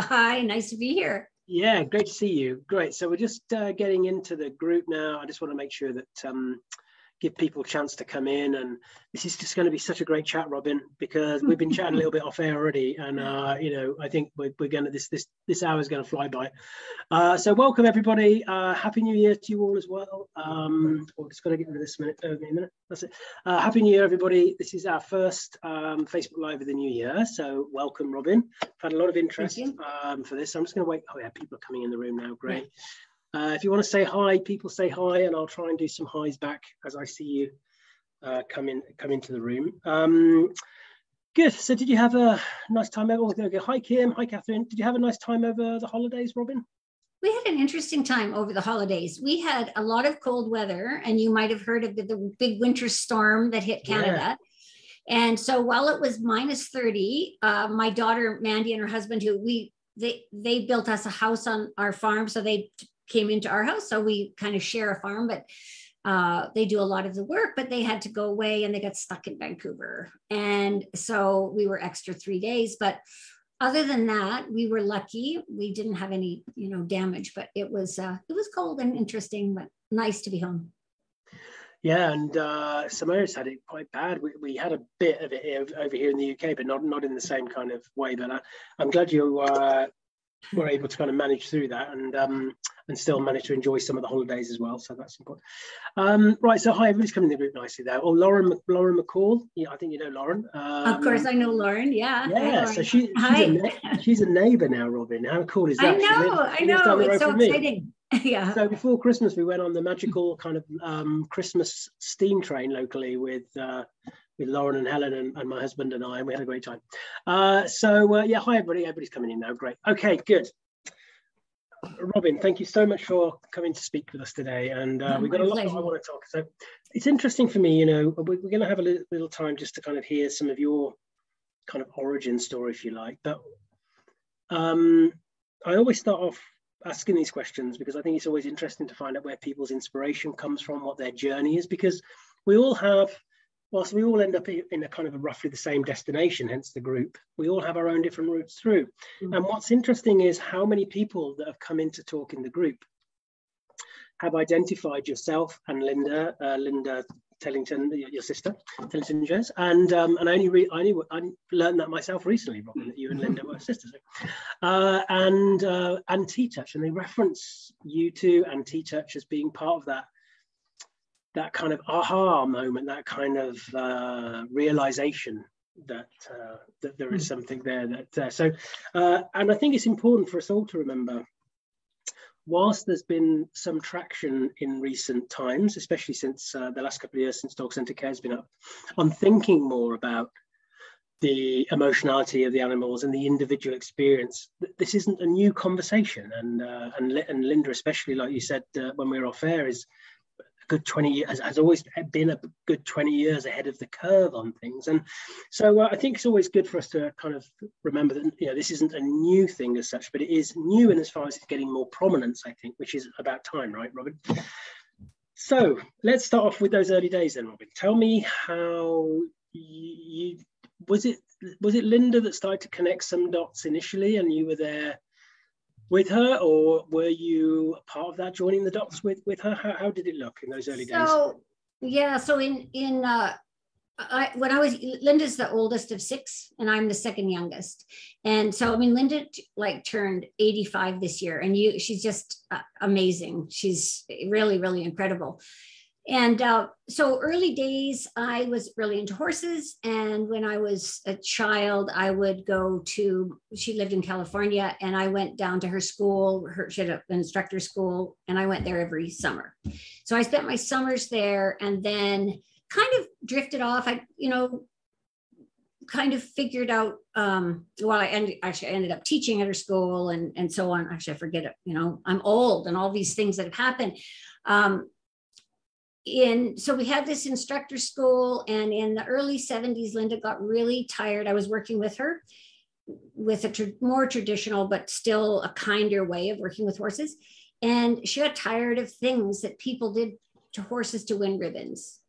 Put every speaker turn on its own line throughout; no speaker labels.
Hi, nice to be here.
Yeah, great to see you. Great. So we're just uh, getting into the group now. I just want to make sure that um, give people a chance to come in. And this is just going to be such a great chat, Robyn, because we've been chatting a little bit off air already. And, uh, you know, I think we're, we're going to, this, this, this hour is going to fly by. Uh, so welcome everybody. Uh, Happy New Year to you all as well. Um, we're just going to get rid of this minute, over a minute. That's it. Uh, Happy New Year, everybody. This is our first um, Facebook Live of the new year. So welcome, Robyn. I've had a lot of interest um, for this. I'm just going to wait. Oh yeah, people are coming in the room now. Great. Uh, if you want to say hi, people say hi, and I'll try and do some highs back as I see you uh, come in come into the room. Um, good. So, did you have a nice time over? Okay. Hi, Kim. Hi, Catherine. Did you have a nice time over the holidays, Robyn?
We had an interesting time over the holidays. We had a lot of cold weather, and you might have heard of the, the big winter storm that hit Canada. Yeah. And so, while it was minus 30, uh, my daughter Mandy and her husband, who we they they built us a house on our farm, so they came into our house. So we kind of share a farm, but uh, they do a lot of the work, but they had to go away and they got stuck in Vancouver. And so we were extra three days. But other than that, we were lucky. We didn't have any, you know, damage, but it was uh, it was cold and interesting, but nice to be home.
Yeah, and uh, Samaris had it quite bad. We, we had a bit of it over here in the UK, but not not in the same kind of way. But I, am glad you uh, were able to kind of manage through that and um, and still manage to enjoy some of the holidays as well. So that's important. Um, right. So hi, everybody's coming in the group nicely there. Oh, Lauren Lauren McCall. Yeah, I think you know Lauren.
Um, of course, I know Lauren. Yeah.
Yeah. Hi, so she, she's, hi. A, she's a neighbour now, Robyn. How cool is that?
I know. Lives, I know. It's so exciting. yeah.
So before Christmas, we went on the magical kind of um, Christmas steam train locally with. Uh, with Lauren and Helen and, and, my husband and I, and we had a great time. Uh, so uh, yeah, hi everybody. Everybody's coming in now. Great. Okay, good. Robyn, thank you so much for coming to speak with us today. And uh, we've got a lot I want to talk. So it's interesting for me, you know, we're, we're going to have a little, little, time just to kind of hear some of your kind of origin story, if you like. But um, I always start off asking these questions because I think it's always interesting to find out where people's inspiration comes from, what their journey is, because we all have whilst we all end up in a kind of a roughly the same destination, hence the group, we all have our own different routes through. Mm-hmm. And what's interesting is how many people that have come in to talk in the group have identified yourself and Linda, uh, Linda Tellington, your sister, Tellington Jones, and um, and I only re- I only I learned that myself recently, Robyn, that you and Linda were sisters, uh, and uh, and TTouch, and they reference you two and TTouch as being part of that that kind of aha moment, that kind of uh, realization that uh, that there is hmm. something there. That uh, so, uh, and I think it's important for us all to remember. Whilst there's been some traction in recent times, especially since uh, the last couple of years since Dog Centred Care has been up, on thinking more about the emotionality of the animals and the individual experience. This isn't a new conversation, and uh, and, and Linda, especially like you said uh, when we were off air, is good 20 years, has always been a good 20 years ahead of the curve on things. And so uh, I think it's always good for us to kind of remember that, you know, this isn't a new thing as such, but it is new in as far as it's getting more prominence, I think, which is about time, right, Robyn? So let's start off with those early days then, Robyn. Tell me how you, was it was it Linda that started to connect some dots initially and you were there with her, or were you part of that, joining the dots with with her? How, how did it look in those early
so, days? So yeah, so in in uh, I, when I was Linda's the oldest of six, and I'm the second youngest, and so I mean Linda like turned 85 this year, and you she's just uh, amazing. She's really really incredible, and uh, so early days, I was really into horses. And when I was a child, I would go to, she lived in California, and I went down to her school. Her, she had an instructor school, and I went there every summer. So I spent my summers there and then kind of drifted off. I, you know, kind of figured out um, well i ended actually I ended up teaching at her school and and so on actually i forget it you know i'm old and all these things that have happened um, in so we had this instructor school and in the early 70s linda got really tired. I was working with her with a tr- more traditional but still a kinder way of working with horses. And she got tired of things that people did to horses to win ribbons.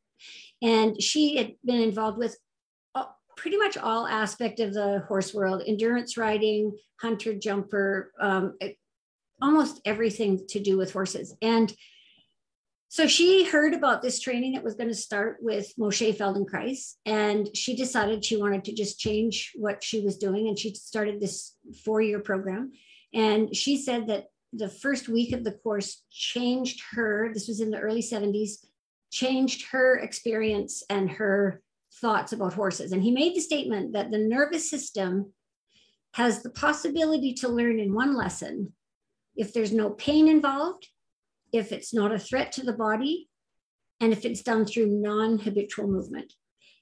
And she had been involved with pretty much all aspect of the horse world endurance riding hunter jumper um, almost everything to do with horses. And so she heard about this training that was going to start with Moshe Feldenkrais, and she decided she wanted to just change what she was doing. And she started this four year program. And she said that the first week of the course changed her, this was in the early 70s, changed her experience and her thoughts about horses. And he made the statement that the nervous system has the possibility to learn in one lesson if there's no pain involved if it's not a threat to the body, and if it's done through non habitual movement.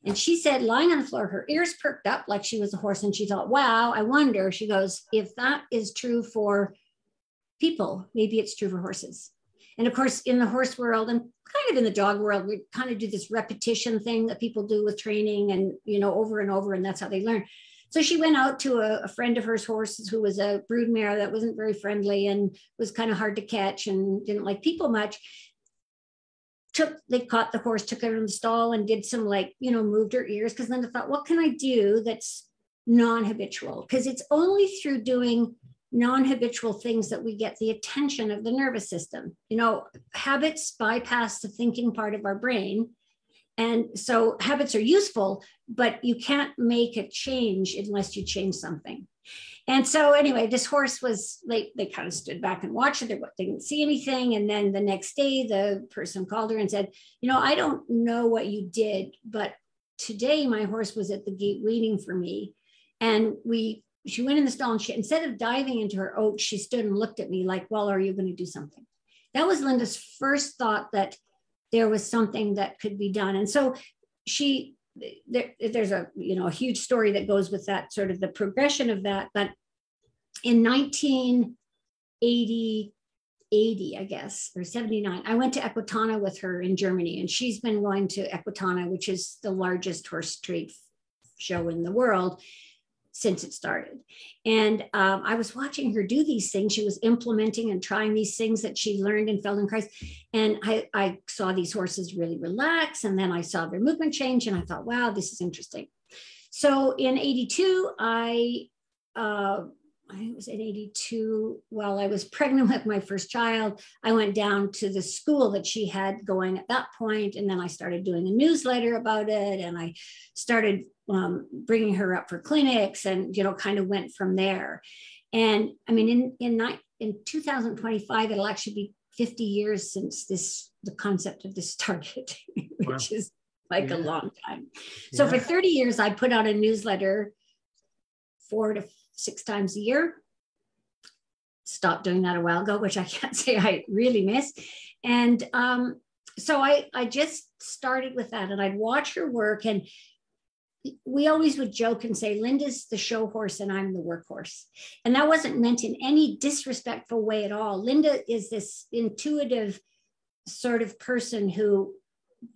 And she said, lying on the floor, her ears perked up like she was a horse. And she thought, wow, I wonder. She goes, if that is true for people, maybe it's true for horses. And of course, in the horse world and kind of in the dog world, we kind of do this repetition thing that people do with training and, you know, over and over. And that's how they learn. So she went out to a, a, friend of hers horses who was a broodmare that wasn't very friendly and was kind of hard to catch and didn't like people much. Took they caught the horse, took her in the stall and did some like, you know, moved her ears because then I thought, what can I do that's non-habitual? Because it's only through doing non-habitual things that we get the attention of the nervous system. You know, habits bypass the thinking part of our brain and so habits are useful, but you can't make a change unless you change something. And so anyway, this horse was like they kind of stood back and watched it. They didn't see anything. And then the next day, the person called her and said, "You know, I don't know what you did, but today my horse was at the gate waiting for me, and we." She went in the stall and she, instead of diving into her oats, she stood and looked at me like, Well, are you going to do something? That was Linda's first thought that there was something that could be done. And so she, there, there's a, you know, a huge story that goes with that sort of the progression of that. But in 1980, 80, I guess, or 79. I went to Equitana with her in Germany, and she's been going to Equitana, which is the largest horse trade show in the world since it started. And um, I was watching her do these things. She was implementing and trying these things that she learned in Feldenkrais. And I, I saw these horses really relax. And then I saw their movement change. And I thought, wow, this is interesting. So in 82, I, uh, I was in 82 while I was pregnant with my first child. I went down to the school that she had going at that point, And then I started doing a newsletter about it. And I started um, bringing her up for clinics and you know kind of went from there and i mean in in in 2025 it'll actually be 50 years since this the concept of this started which wow. is like yeah. a long time so yeah. for 30 years i put out a newsletter four to six times a year stopped doing that a while ago which i can't say i really miss and um, so I, I just started with that and I'd watch her work and we always would joke and say, Linda's the show horse and I'm the workhorse. And that wasn't meant in any disrespectful way at all. Linda is this intuitive sort of person who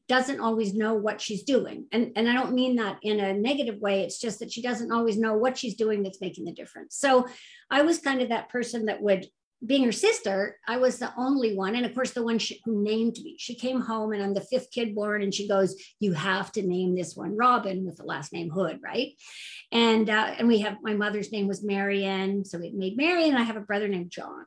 doesn't always know what she's doing. And, and I don't mean that in a negative way. It's just that she doesn't always know what she's doing that's making the difference. So I was kind of that person that would being her sister, I was the only one. And of course, the one she, who named me. She came home and I'm the fifth kid born. And she goes, You have to name this one Robyn with the last name Hood, right? And uh, and we have my mother's name was Marianne. So we made Marianne. I have a brother named John.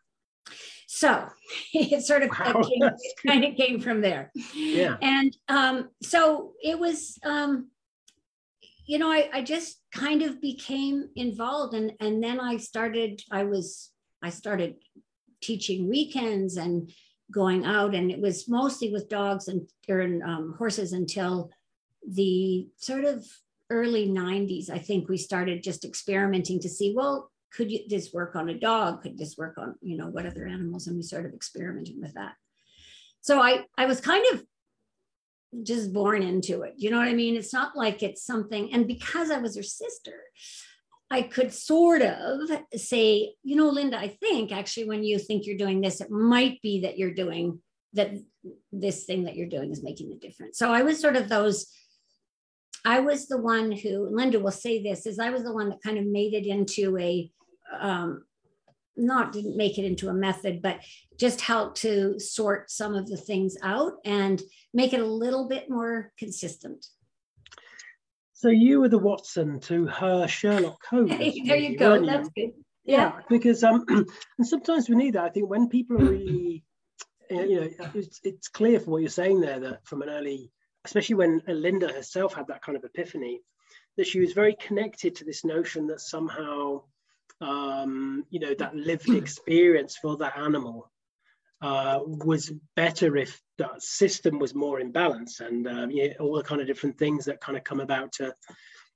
So it sort of wow, came, it kind of came from there.
Yeah.
And um, so it was, um, you know, I, I just kind of became involved. And, and then I started, I was I started teaching weekends and going out, and it was mostly with dogs and or um, horses until the sort of early 90s. I think we started just experimenting to see, well, could you, this work on a dog? Could this work on, you know, what other animals? And we started experimenting with that. So I, I was kind of just born into it. You know what I mean? It's not like it's something, and because I was her sister, I could sort of say, you know, Linda, I think actually when you think you're doing this, it might be that you're doing that this thing that you're doing is making a difference. So I was sort of those, I was the one who, Linda will say this, is I was the one that kind of made it into a, um, not didn't make it into a method, but just helped to sort some of the things out and make it a little bit more consistent.
So you were the Watson to her Sherlock Holmes.
there you go. That's you? good.
Yeah. yeah, because um, and sometimes we need that. I think when people are really, you know, it's, it's clear from what you're saying there that from an early, especially when Linda herself had that kind of epiphany, that she was very connected to this notion that somehow, um, you know, that lived experience for that animal uh, was better if the system was more in balance and um, yeah, all the kind of different things that kind of come about to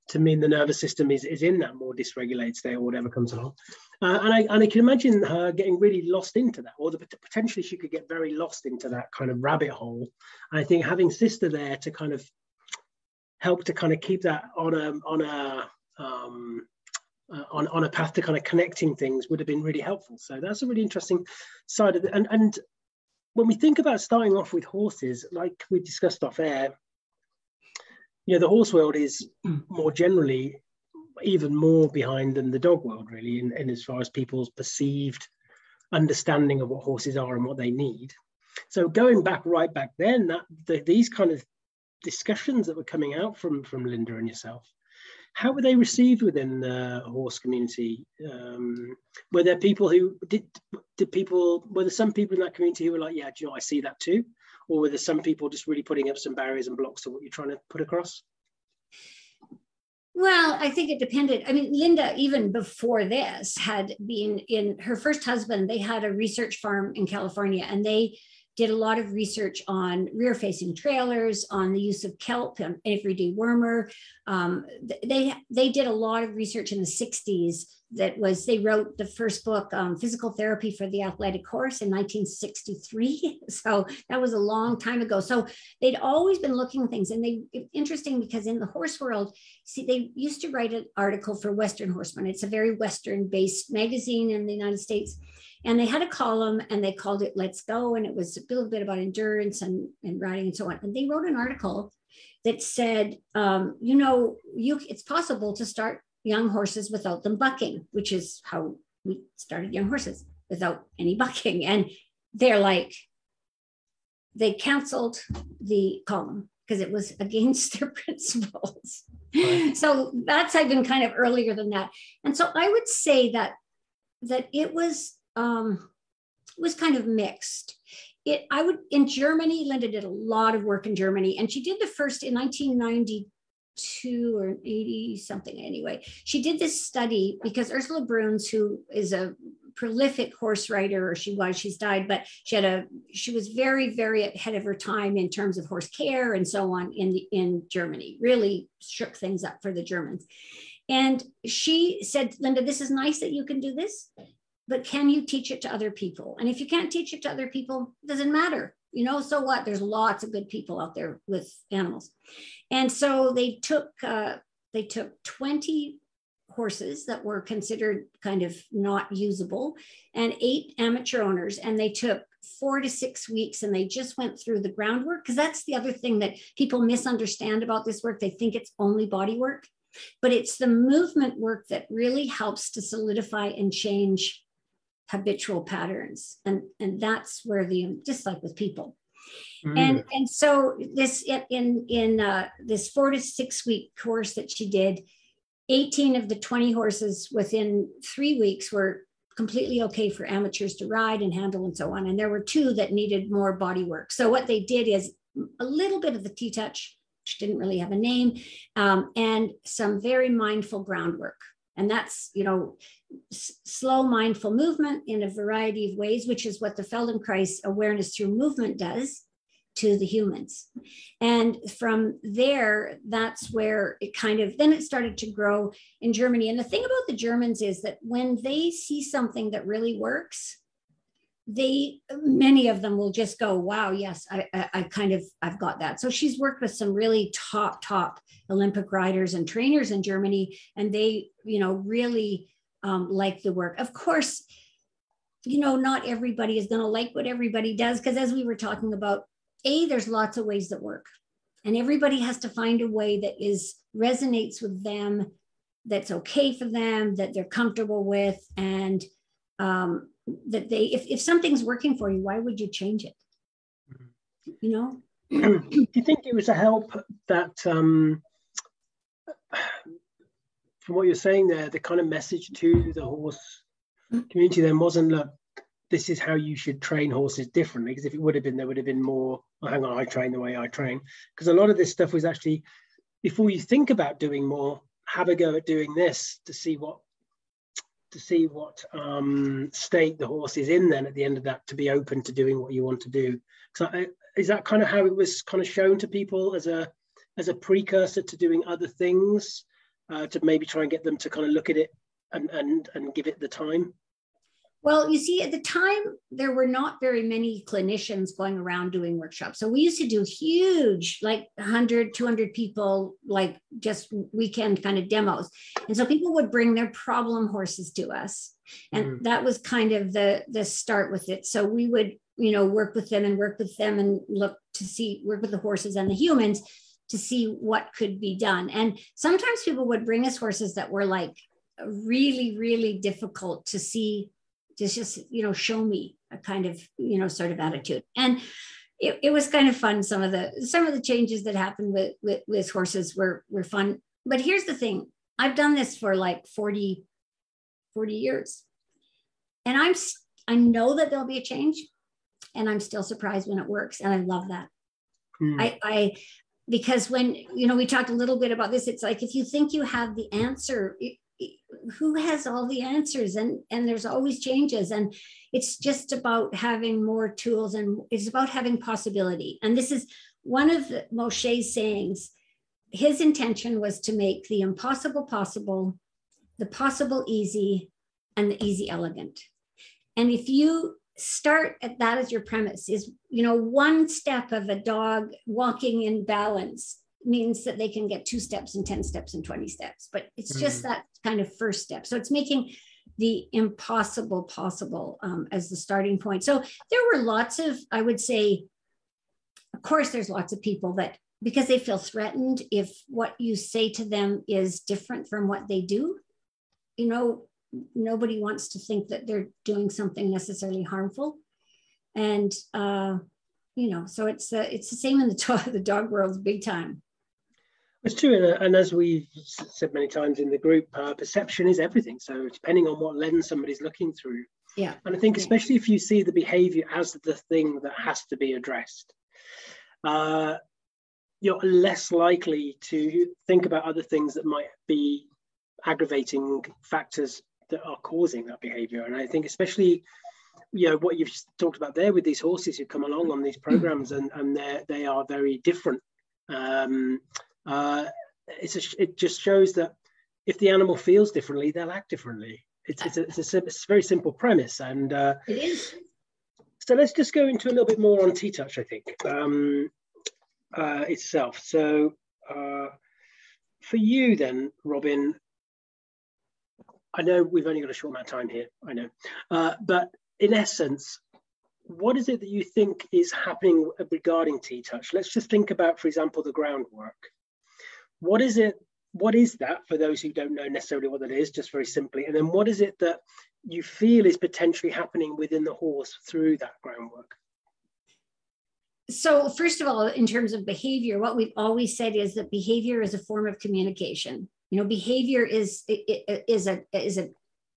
to mean the nervous system is, is in that more dysregulated state or whatever comes along. Uh, and, I, and I can imagine her getting really lost into that, or the, potentially she could get very lost into that kind of rabbit hole. And I think having sister there to kind of help to kind of keep that on a on a um, uh, on, on a path to kind of connecting things would have been really helpful. So that's a really interesting side of it. And, and when we think about starting off with horses, like we discussed off air, you know, the horse world is more generally even more behind than the dog world, really, in, in as far as people's perceived understanding of what horses are and what they need. So going back right back then, that the, these kind of discussions that were coming out from from Linda and yourself how were they received within the horse community? Um, were there people who did did people were there some people in that community who were like, yeah, do you know, I see that too, or were there some people just really putting up some barriers and blocks to what you're trying to put across?
Well, I think it depended. I mean, Linda, even before this, had been in her first husband. They had a research farm in California, and they did a lot of research on rear facing trailers, on the use of kelp and everyday wormer. Um, they, they did a lot of research in the 60s that was, they wrote the first book, um, Physical Therapy for the Athletic Horse in 1963. So that was a long time ago. So they'd always been looking things. And they, interesting because in the horse world, see, they used to write an article for Western Horseman. It's a very Western based magazine in the United States and they had a column and they called it Let's Go. And it was a little bit about endurance and, and riding and so on. And they wrote an article that said, um, you know, you it's possible to start young horses without them bucking, which is how we started young horses without any bucking. And they're like, they canceled the column because it was against their principles. Right. So that's even kind of earlier than that. And so I would say that that it was um, was kind of mixed. It, I would in Germany, Linda did a lot of work in Germany, and she did the first in 1992 or 80 something anyway. She did this study because Ursula Bruns, who is a prolific horse rider, or she was, she's died, but she had a she was very, very ahead of her time in terms of horse care and so on in in Germany. Really shook things up for the Germans. And she said, Linda, this is nice that you can do this but can you teach it to other people? And if you can't teach it to other people, doesn't matter. You know, so what? There's lots of good people out there with animals. And so they took uh, they took 20 horses that were considered kind of not usable and eight amateur owners and they took four to six weeks and they just went through the groundwork because that's the other thing that people misunderstand about this work they think it's only body work but it's the movement work that really helps to solidify and change habitual patterns. And and that's where the just like with people. Mm. and and so this in in uh, this four to six week course that she did 18 of the 20 horses within three weeks were completely okay for amateurs to ride and handle and so on. And there were two that needed more body work. So what they did is a little bit of the TTouch which didn't really have a name um, and some very mindful groundwork and that's you know slow mindful movement in a variety of ways, which is what the Feldenkrais awareness through movement does to the humans. And from there, that's where it kind of then it started to grow in Germany. And the thing about the Germans is that when they see something that really works, they many of them will just go wow yes I, I, I kind of i've got that so she's worked with some really top top olympic riders and trainers in germany and they you know really um, like the work. Of course, you know, not everybody is going to like what everybody does because, as we were talking about, a there's lots of ways that work, and everybody has to find a way that is resonates with them, that's okay for them, that they're comfortable with, and um, that they if if something's working for you, why would you change it? You know.
Do you think it was a help that um, from what you're saying there, the kind of message to the horse community then wasn't look, this is how you should train horses differently. Because if it would have been, there would have been more. Oh, hang on, I train the way I train. Because a lot of this stuff was actually before you think about doing more, have a go at doing this to see what to see what um, state the horse is in then at the end of that to be open to doing what you want to do. So is that kind of how it was kind of shown to people as a as a precursor to doing other things uh, to maybe try and get them to kind of look at it and and and give it the time?
Well, you see, at the time, there were not very many clinicians going around doing workshops. So we used to do huge, like 100, 200 people, like just weekend kind of demos. And so people would bring their problem horses to us. And mm. that was kind of the, the start with it. So we would, you know, work with them and work with them and look to see, work with the horses and the humans to see what could be done. And sometimes people would bring us horses that were like really, really difficult to see just just you know show me a kind of you know sort of attitude. And it, it was kind of fun. Some of the some of the changes that happened with, with with horses were were fun. But here's the thing. I've done this for like 40 40 years. And i'm i know that there'll be a change and i'm still surprised when it works and i love that. Mm. i i because when you know we talked a little bit about this it's like if you think you have the answer who has all the answers and and there's always changes. And it's just about having more tools and it's about having possibility. And this is one of the moshe's sayings. His intention was to make the impossible possible the possible easy and the easy elegant. And if you start at that as your premise is you know one step of a dog walking in balance means that they can get two steps and 10 steps and 20 steps but it's mm-hmm. just that kind of first step. So it's making the impossible possible um, as the starting point. So there were lots of i would say of course there's lots of people that because they feel threatened if what you say to them is different from what they do you know nobody wants to think that they're doing something necessarily harmful. And uh, you know so it's uh, it's the same in the dog, the dog world big time
it's true, and as we've said many times in the group, uh, perception is everything. So depending on what lens somebody's looking through,
yeah.
And I think especially if you see the behaviour as the thing that has to be addressed, uh, you're less likely to think about other things that might be aggravating factors that are causing that behaviour. And I think especially you know what you've talked about there with these horses who come along on these hmm. programs and and they they are very different um, uh, it's a, it just shows that if the animal feels differently, they'll act differently. It's, it's, a, it's, a, it's a very simple premise. And uh,
it is.
So let's just go into a little bit more on TTouch, I think, um, uh, itself. So uh, for you then, Robyn, I know we've only got a short amount of time here, I know. Uh, but in essence, what is it that you think is happening regarding TTouch? Let's just think about, for example, the groundwork what is it what is that for those who don't know necessarily what that is just very simply? And then what is it that you feel is potentially happening within the horse through that groundwork?
So first of all in terms of behavior what we've always said is that behavior is a form of communication. You know behavior is is a is a,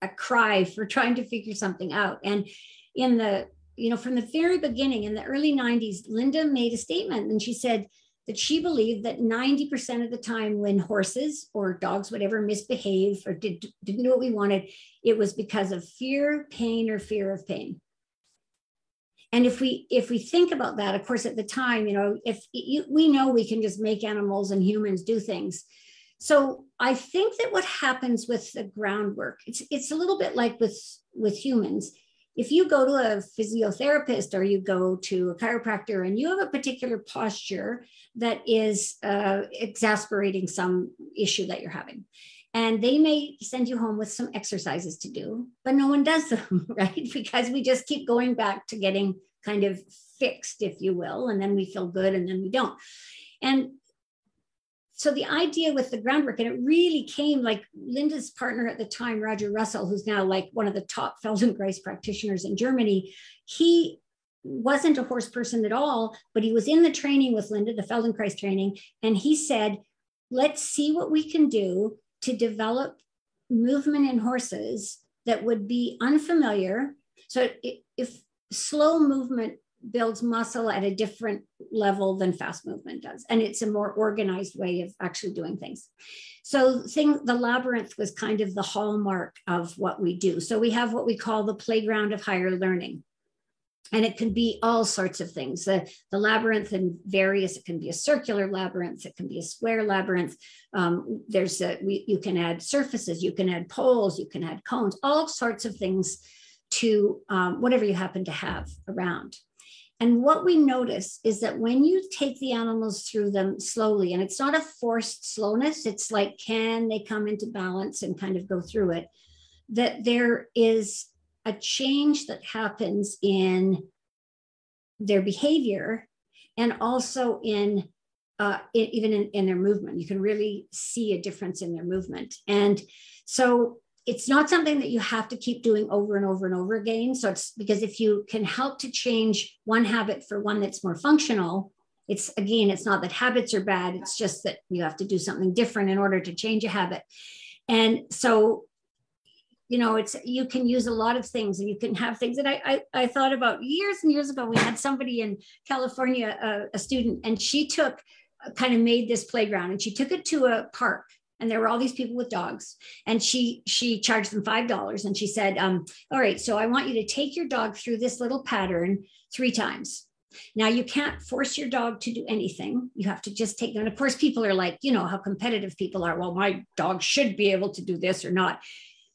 a cry for trying to figure something out. And in the you know from the very beginning in the early 90s linda made a statement and she said that she believed that 90% of the time when horses or dogs, whatever, misbehave or did, didn't do what we wanted, it was because of fear, pain, or fear of pain. And if we if we think about that, of course, at the time, you know, if you, we know we can just make animals and humans do things. So I think that what happens with the groundwork, it's it's a little bit like with with humans if you go to a physiotherapist or you go to a chiropractor and you have a particular posture that is uh, exasperating some issue that you're having, and they may send you home with some exercises to do, but no one does them, right? Because we just keep going back to getting kind of fixed, if you will, and then we feel good and then we don't. And so the idea with the groundwork, and it really came like Linda's partner at the time, Roger Russell, who's now like one of the top Feldenkrais practitioners in Germany, he wasn't a horse person at all, but he was in the training with Linda, the Feldenkrais training, and he said, let's see what we can do to develop movement in horses that would be unfamiliar. So if slow movement builds muscle at a different level than fast movement does. And it's a more organized way of actually doing things. So thing the labyrinth was kind of the hallmark of what we do. So we have what we call the playground of higher learning. And it can be all sorts of things. The, the labyrinth and various it can be a circular labyrinth it can be a square labyrinth. Um, there's a we, you can add surfaces you can add poles you can add cones all sorts of things to um, whatever you happen to have around and what we notice is that when you take the animals through them slowly, and it's not a forced slowness, it's like, can they come into balance and kind of go through it? That there is a change that happens in their behavior and also in uh, even in, in their movement. You can really see a difference in their movement. And so it's not something that you have to keep doing over and over and over again. So it's because if you can help to change one habit for one that's more functional, it's again, it's not that habits are bad. It's just that you have to do something different in order to change a habit. And so, you know, it's you can use a lot of things and you can have things that I I, I thought about years and years ago. We had somebody in California, a, a student, and she took uh, kind of made this playground and she took it to a park and there were all these people with dogs. And she she charged them five dollars and she said um, all right so i want you to take your dog through this little pattern three times. Now you can't force your dog to do anything. You have to just take them and of course people are like you know how competitive people are. Well my dog should be able to do this or not.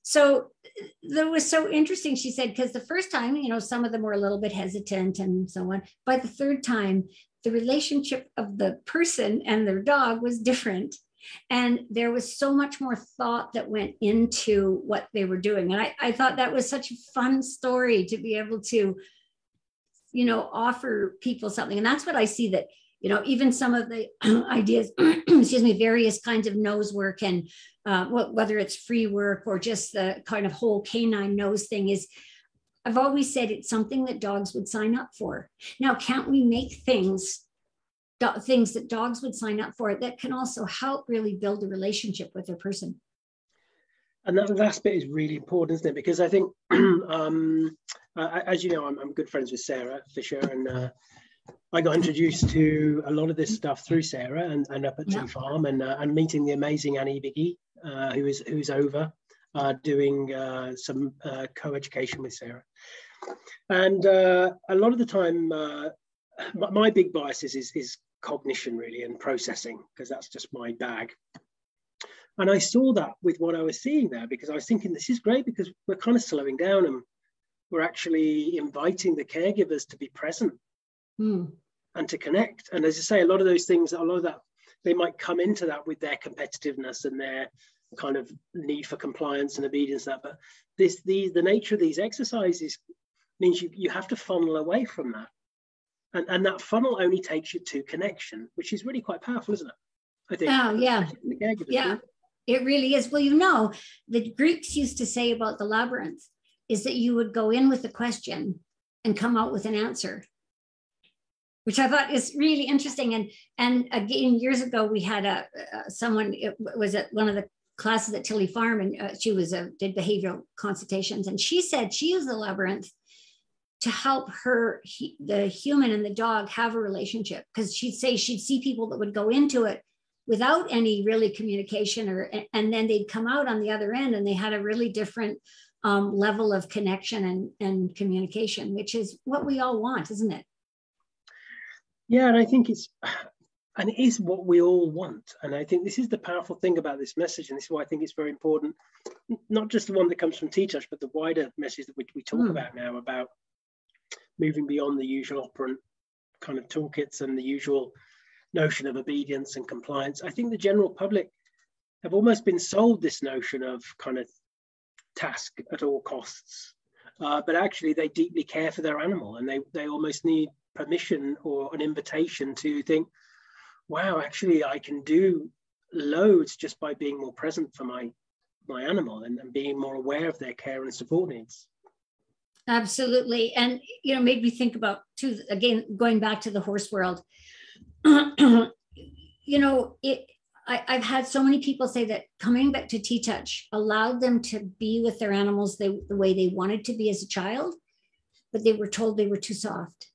So that was so interesting she said because the first time you know some of them were a little bit hesitant and so on by the third time the relationship of the person and their dog was different and there was so much more thought that went into what they were doing. And I, I thought that was such a fun story to be able to, you know, offer people something. And that's what I see that, you know, even some of the ideas, excuse me, various kinds of nose work and uh, whether it's free work or just the kind of whole canine nose thing is I've always said it's something that dogs would sign up for. Now, can't we make things do- things that dogs would sign up for that can also help really build a relationship with their person.
And that last bit is really important, isn't it? Because I think, um, uh, as you know, I'm, I'm, good friends with Sarah Fisher, and uh, I got introduced to a lot of this stuff through Sarah and, and up at yeah. T Farm, and uh, and meeting the amazing Annie Biggie, uh, who is who's over uh, doing uh, some co-education with Sarah. And a lot of the time, my, my, big bias is, is, is cognition really and processing because that's just my bag. And i saw that with what i was seeing there because i was thinking this is great because we're kind of slowing down and we're actually inviting the caregivers to be present mm. and to connect. And as i say a lot of those things a lot of that they might come into that with their competitiveness and their kind of need for compliance and obedience that but this the the nature of these exercises means you, you have to funnel away from that and, and that funnel only takes you to connection, which is really quite powerful, isn't it?
I think. Oh, yeah. Yeah, it really is. Well, you know, the Greeks used to say about the labyrinth is that you would go in with a question and come out with an answer which I thought is really interesting. And and again, years ago we had a uh, someone it was at one of the classes at Tilley Farm, and uh, she was a did behavioral consultations, and she said she used the labyrinth to help her he, the human and the dog have a relationship. Because she'd say she'd see people that would go into it without any really communication or and then they'd come out on the other end and they had a really different um, level of connection and, and communication which is what we all want isn't it?
Yeah and i think it's and it is what we all want. And i think this is the powerful thing about this message and this is why i think it's very important. Not just the one that comes from TTouch but the wider message that we, we talk mm. about now about moving beyond the usual operant kind of toolkits and the usual notion of obedience and compliance. I think the general public have almost been sold this notion of kind of task at all costs. Uh, but actually, they deeply care for their animal and they, they almost need permission or an invitation to think, wow, actually, I can do loads just by being more present for my, my animal and, and being more aware of their care and support needs.
Absolutely. And, you know, made me think about, too, again, going back to the horse world, you know, it, I, have had so many people say that coming back to TTouch allowed them to be with their animals the way they wanted to be as a child, but they were told they were too soft.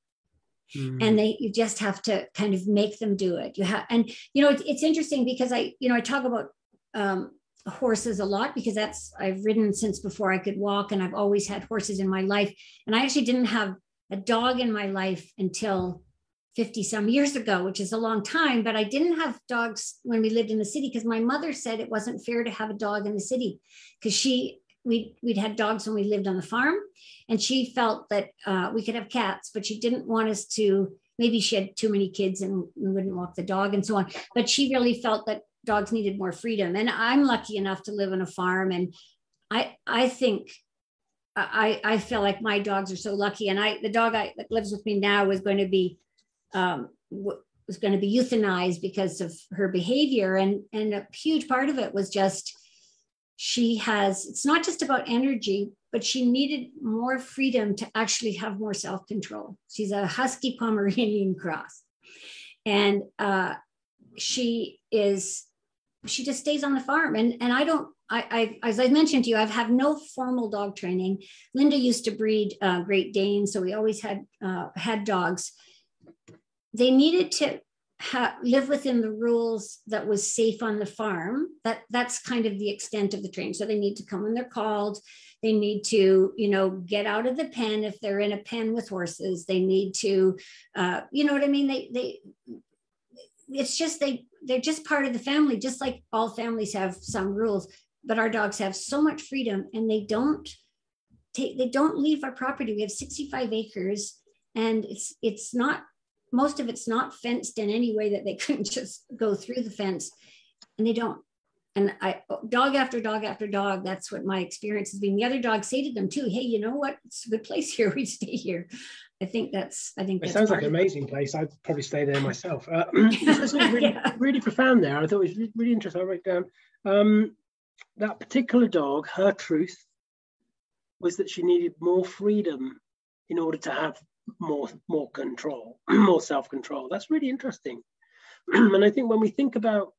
Mm. And they you just have to kind of make them do it. You have and you know it's, it's interesting because I you know I talk about um, horses a lot because that's I've ridden since before I could walk and I've always had horses in my life. And I actually didn't have a dog in my life until 50 some years ago, which is a long time, but I didn't have dogs when we lived in the city because my mother said it wasn't fair to have a dog in the city because she we we'd had dogs when we lived on the farm and she felt that uh, we could have cats but she didn't want us to maybe she had too many kids and we wouldn't walk the dog and so on but she really felt that dogs needed more freedom and i'm lucky enough to live on a farm and i i think I, I feel like my dogs are so lucky. And I, the dog I, that lives with me now was going to be um, was going to be euthanized because of her behavior. And, and a huge part of it was just she has, it's not just about energy, but she needed more freedom to actually have more self control. She's a Husky Pomeranian cross. And uh, she is, she just stays on the farm. And, and I don't, I, I, as I mentioned to you, I've had no formal dog training. Linda used to breed uh, Great Danes, so we always had uh, had dogs they needed to ha- live within the rules that was safe on the farm. That that's kind of the extent of the training. So they need to come when they're called. They need to, you know, get out of the pen if they're in a pen with horses. They need to, uh, you know what I mean. They they. It's just they they're just part of the family, just like all families have some rules. But our dogs have so much freedom, and they don't take they don't leave our property. We have 65 acres, and it's it's not most of it's not fenced in any way that they couldn't just go through the fence and they don't and i dog after dog after dog that's what my experience has been the other dogs say to them too hey you know what it's a good place here we stay here i think that's i think
it sounds like an amazing place i'd probably stay there myself uh, really, yeah. really profound there i thought it was really interesting i wrote down um, that particular dog her truth was that she needed more freedom in order to have more more control, more self control. That's really interesting. and I think when we think about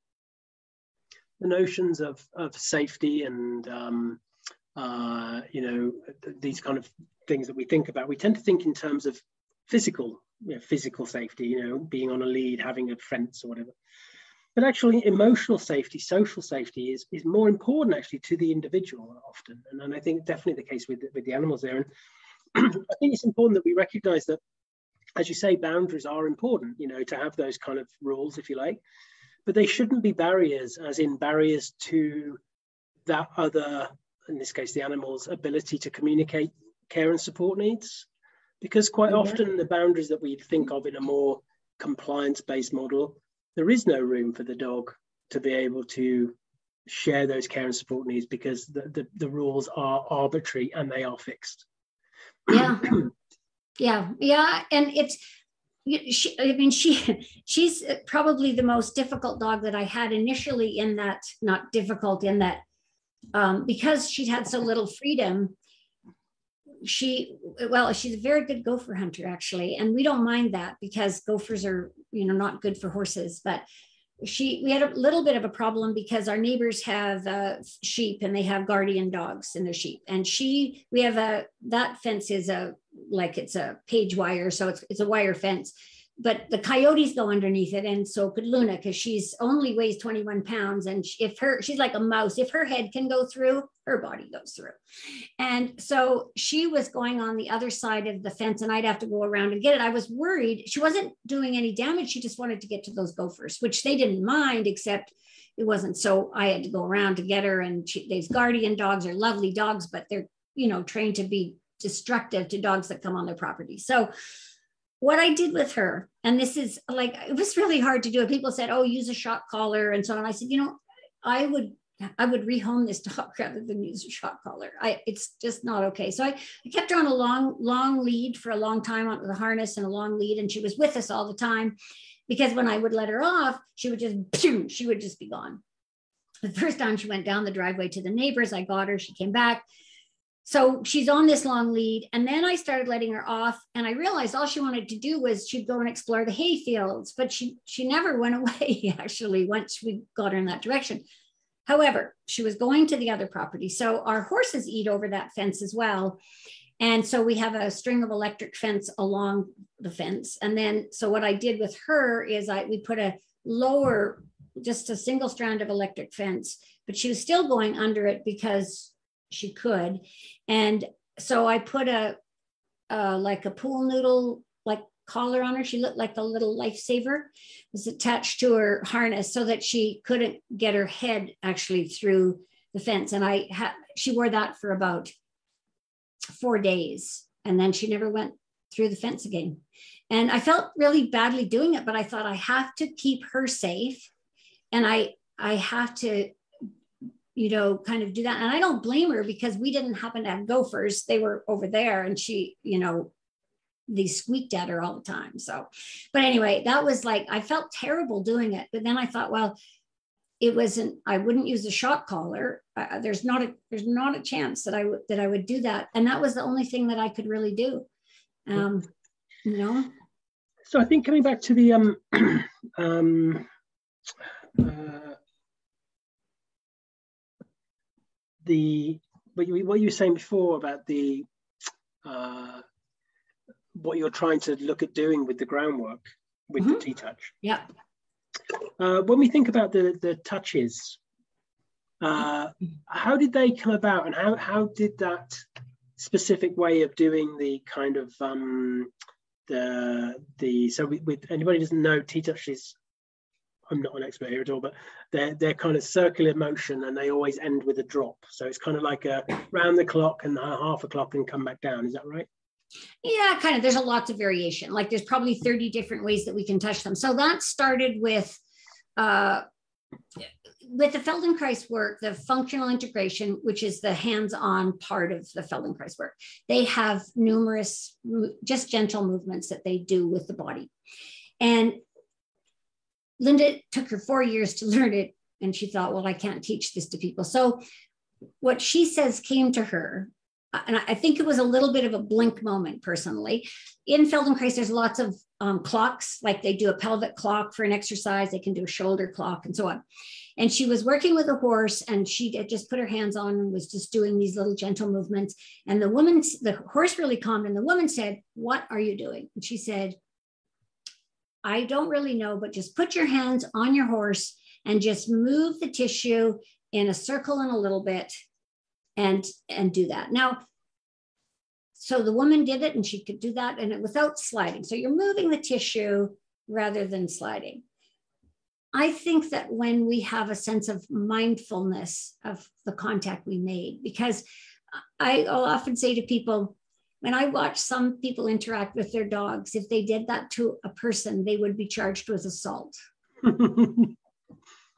the notions of of safety and um, uh, you know th- these kind of things that we think about, we tend to think in terms of physical you know, physical safety. You know, being on a lead, having a fence or whatever. But actually, emotional safety, social safety is, is more important actually to the individual often. And, and I think definitely the case with, with the animals there. And I think it's important that we recognize that, as you say, boundaries are important, you know, to have those kind of rules, if you like, but they shouldn't be barriers, as in barriers to that other, in this case, the animal's ability to communicate care and support needs. Because quite mm-hmm. often the boundaries that we think of in a more compliance-based model, there is no room for the dog to be able to share those care and support needs because the, the, the rules are arbitrary and they are fixed
yeah yeah yeah and it's she, I mean, she she's probably the most difficult dog that I had initially. In that, not difficult in that, um, because she'd had so little freedom. She well, she's a very good gopher hunter actually, and we don't mind that because gophers are you know not good for horses. But she we had a little bit of a problem because our neighbors have uh, sheep and they have guardian dogs in their sheep and she we have a that fence is a like it's a page wire so it's, it's a wire fence but the coyotes go underneath it and so could luna because she's only weighs 21 pounds and if her she's like a mouse if her head can go through her body goes through. And so she was going on the other side of the fence and i'd have to go around and get it. I was worried she wasn't doing any damage she just wanted to get to those gophers which they didn't mind except it wasn't so i had to go around to get her and she, these guardian dogs are lovely dogs but they're you know trained to be destructive to dogs that come on their property. So what I did with her, and this is like, it was really hard to do it. People said, oh, use a shock collar and so on. I said, you know, I would I would rehome this dog rather than use a shock collar. I it's just not okay. So I, I kept her on a long, long lead for a long time on the harness and a long lead, and she was with us all the time because when I would let her off, she would just she would just be gone. The first time she went down the driveway to the neighbors, I got her, she came back. So she's on this long lead and then i started letting her off and i realized all she wanted to do was she'd go and explore the hay fields but she she never went away actually once we got her in that direction. However she was going to the other property so our horses eat over that fence as well. And so we have a string of electric fence along the fence and then so what i did with her is i we put a lower just a single strand of electric fence but she was still going under it because she could. And so I put a, uh, like a pool noodle like collar on her. She looked like a little lifesaver. Was attached to her harness so that she couldn't get her head actually through the fence. And I had she wore that for about four days, and then she never went through the fence again. And I felt really badly doing it, but I thought I have to keep her safe, and I I have to you know, kind of do that. And I don't blame her because we didn't happen to have gophers. They were over there and she, you know, they squeaked at her all the time. So, but anyway, that was like, I felt terrible doing it. But then I thought, well, it wasn't, I wouldn't use a shock collar. Uh, there's not a, there's not a chance that I would, that I would do that. And that was the only thing that I could really do. Um, you know?
So I think coming back to the, um, um, uh, the what you, what you were saying before about the uh, what you're trying to look at doing with the groundwork with mm-hmm. the TTouch.
Yeah.
Uh, when we think about the the touches, uh, how did they come about, and how how did that specific way of doing the kind of um, the the so with, with anybody doesn't know TTouch is I'm not an expert here at all, but they're they're kind of circular motion and they always end with a drop. So it's kind of like a round the clock and half a clock and come back down. Is that right?
Yeah, kind of. There's a lots of variation. Like there's probably 30 different ways that we can touch them. So that started with uh, with the Feldenkrais work, the functional integration, which is the hands-on part of the Feldenkrais work. They have numerous just gentle movements that they do with the body. And Linda took her four years to learn it, and she thought, well, I can't teach this to people. So, what she says came to her, and I think it was a little bit of a blink moment personally. In Feldenkrais, there's lots of um, clocks, like they do a pelvic clock for an exercise, they can do a shoulder clock, and so on. And she was working with a horse, and she just put her hands on and was just doing these little gentle movements. And the woman, the horse really calmed, and the woman said, What are you doing? And she said, I don't really know, but just put your hands on your horse and just move the tissue in a circle and a little bit and and do that. Now, so the woman did it and she could do that and it without sliding. So you're moving the tissue rather than sliding. I think that when we have a sense of mindfulness of the contact we made, because I, will often say to people, when I watch some people interact with their dogs, if they did that to a person, they would be charged with assault. and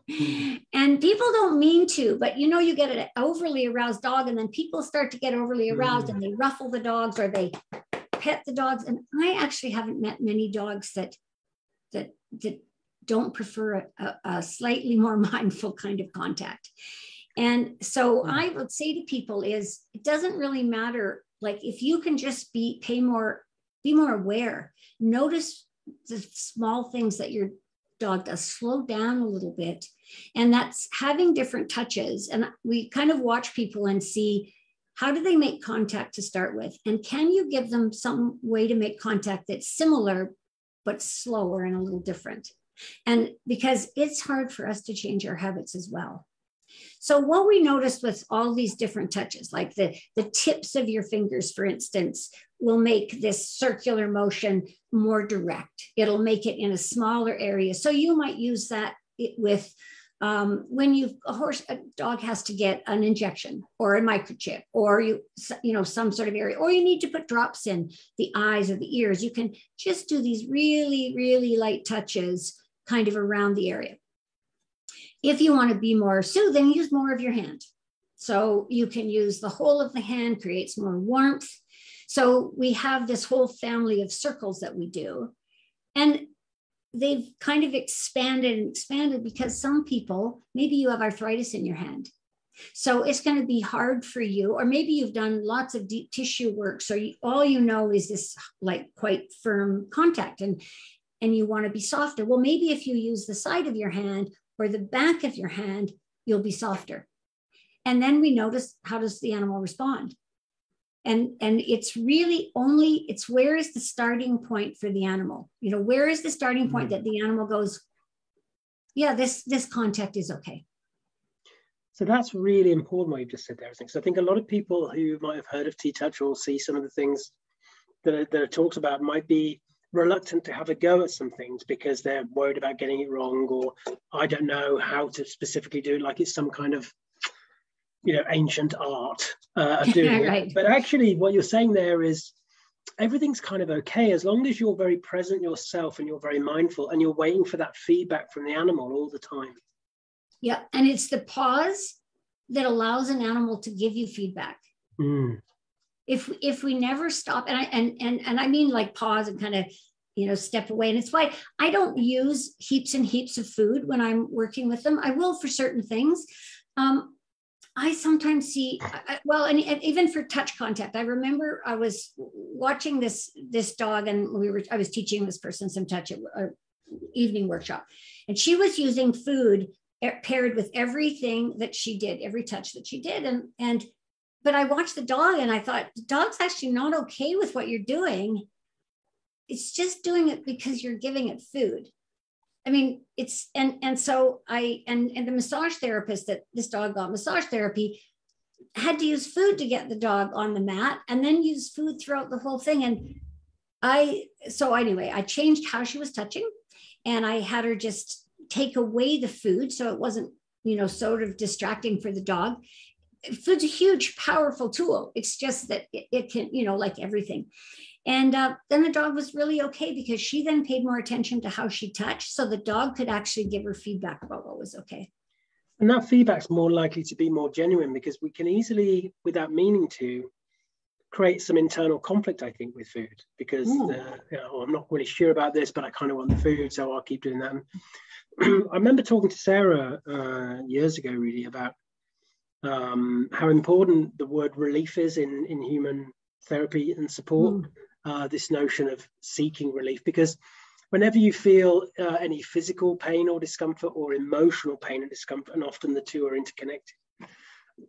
people don't mean to, but you know, you get an overly aroused dog, and then people start to get overly aroused and they ruffle the dogs or they pet the dogs. And I actually haven't met many dogs that that that don't prefer a, a slightly more mindful kind of contact. And so hmm. I would say to people is it doesn't really matter like if you can just be pay more be more aware notice the small things that your dog does slow down a little bit. And that's having different touches. And we kind of watch people and see how do they make contact to start with? And can you give them some way to make contact that's similar but slower and a little different? And because it's hard for us to change our habits as well so what we noticed with all these different touches, like the, the tips of your fingers, for instance, will make this circular motion more direct. It'll make it in a smaller area. So you might use that with um, when you a horse a dog has to get an injection or a microchip or you you know some sort of area or you need to put drops in the eyes or the ears you can just do these really really light touches kind of around the area if you want to be more soothing, use more of your hand. So you can use the whole of the hand, creates more warmth. So we have this whole family of circles that we do. And they've kind of expanded and expanded because some people, maybe you have arthritis in your hand. So it's going to be hard for you, or maybe you've done lots of deep tissue work. So you, all you know is this like quite firm contact and, and you want to be softer. Well, maybe if you use the side of your hand or the back of your hand, you'll be softer. And then we notice how does the animal respond? And, and it's really only, it's where is the starting point for the animal? You know, where is the starting point mm-hmm. that the animal goes, yeah, this, this contact is okay.
So that's really important what you've just said there, I think. So I think a lot of people who might have heard of TTouch or see some of the things that are, that are talked about might be reluctant to have a go at some things because they're worried about getting it wrong or I don't know how to specifically do it like it's some kind of you know ancient art uh, of doing right. it. But actually what you're saying there is everything's kind of okay as long as you're very present yourself and you're very mindful and you're waiting for that feedback from the animal all the time.
Yeah. And it's the pause that allows an animal to give you feedback. Mm. If if we never stop, and I and and and I mean like pause and kind of you know step away. And it's why i don't use heaps and heaps of food when i'm working with them. I will for certain things. Um, i sometimes see well and, and, even for touch contact i remember i was watching this this dog and we were i was teaching this person some touch at a evening workshop. And she was using food paired with everything that she did, every touch that she did. And, and, but I watched the dog and I thought, the dog's actually not okay with what you're doing. It's just doing it because you're giving it food. I mean, it's, and, and so I, and, and the massage therapist that this dog got massage therapy had to use food to get the dog on the mat and then use food throughout the whole thing. And I, so anyway, I changed how she was touching and I had her just take away the food so it wasn't you know sort of distracting for the dog food's a huge powerful tool. It's just that it, it can you know like everything. And uh, then the dog was really okay because she then paid more attention to how she touched so the dog could actually give her feedback about what was okay.
And that feedback's more likely to be more genuine because we can easily without meaning to create some internal conflict, I think, with food because uh, you know, I'm not really sure about this, but I kind of want the food, so I'll keep doing that. I remember talking to Sarah uh, years ago, really, about um, how important the word relief is in, in human therapy and support. Mm. Uh, this notion of seeking relief, because whenever you feel uh, any physical pain or discomfort or emotional pain and discomfort, and often the two are interconnected,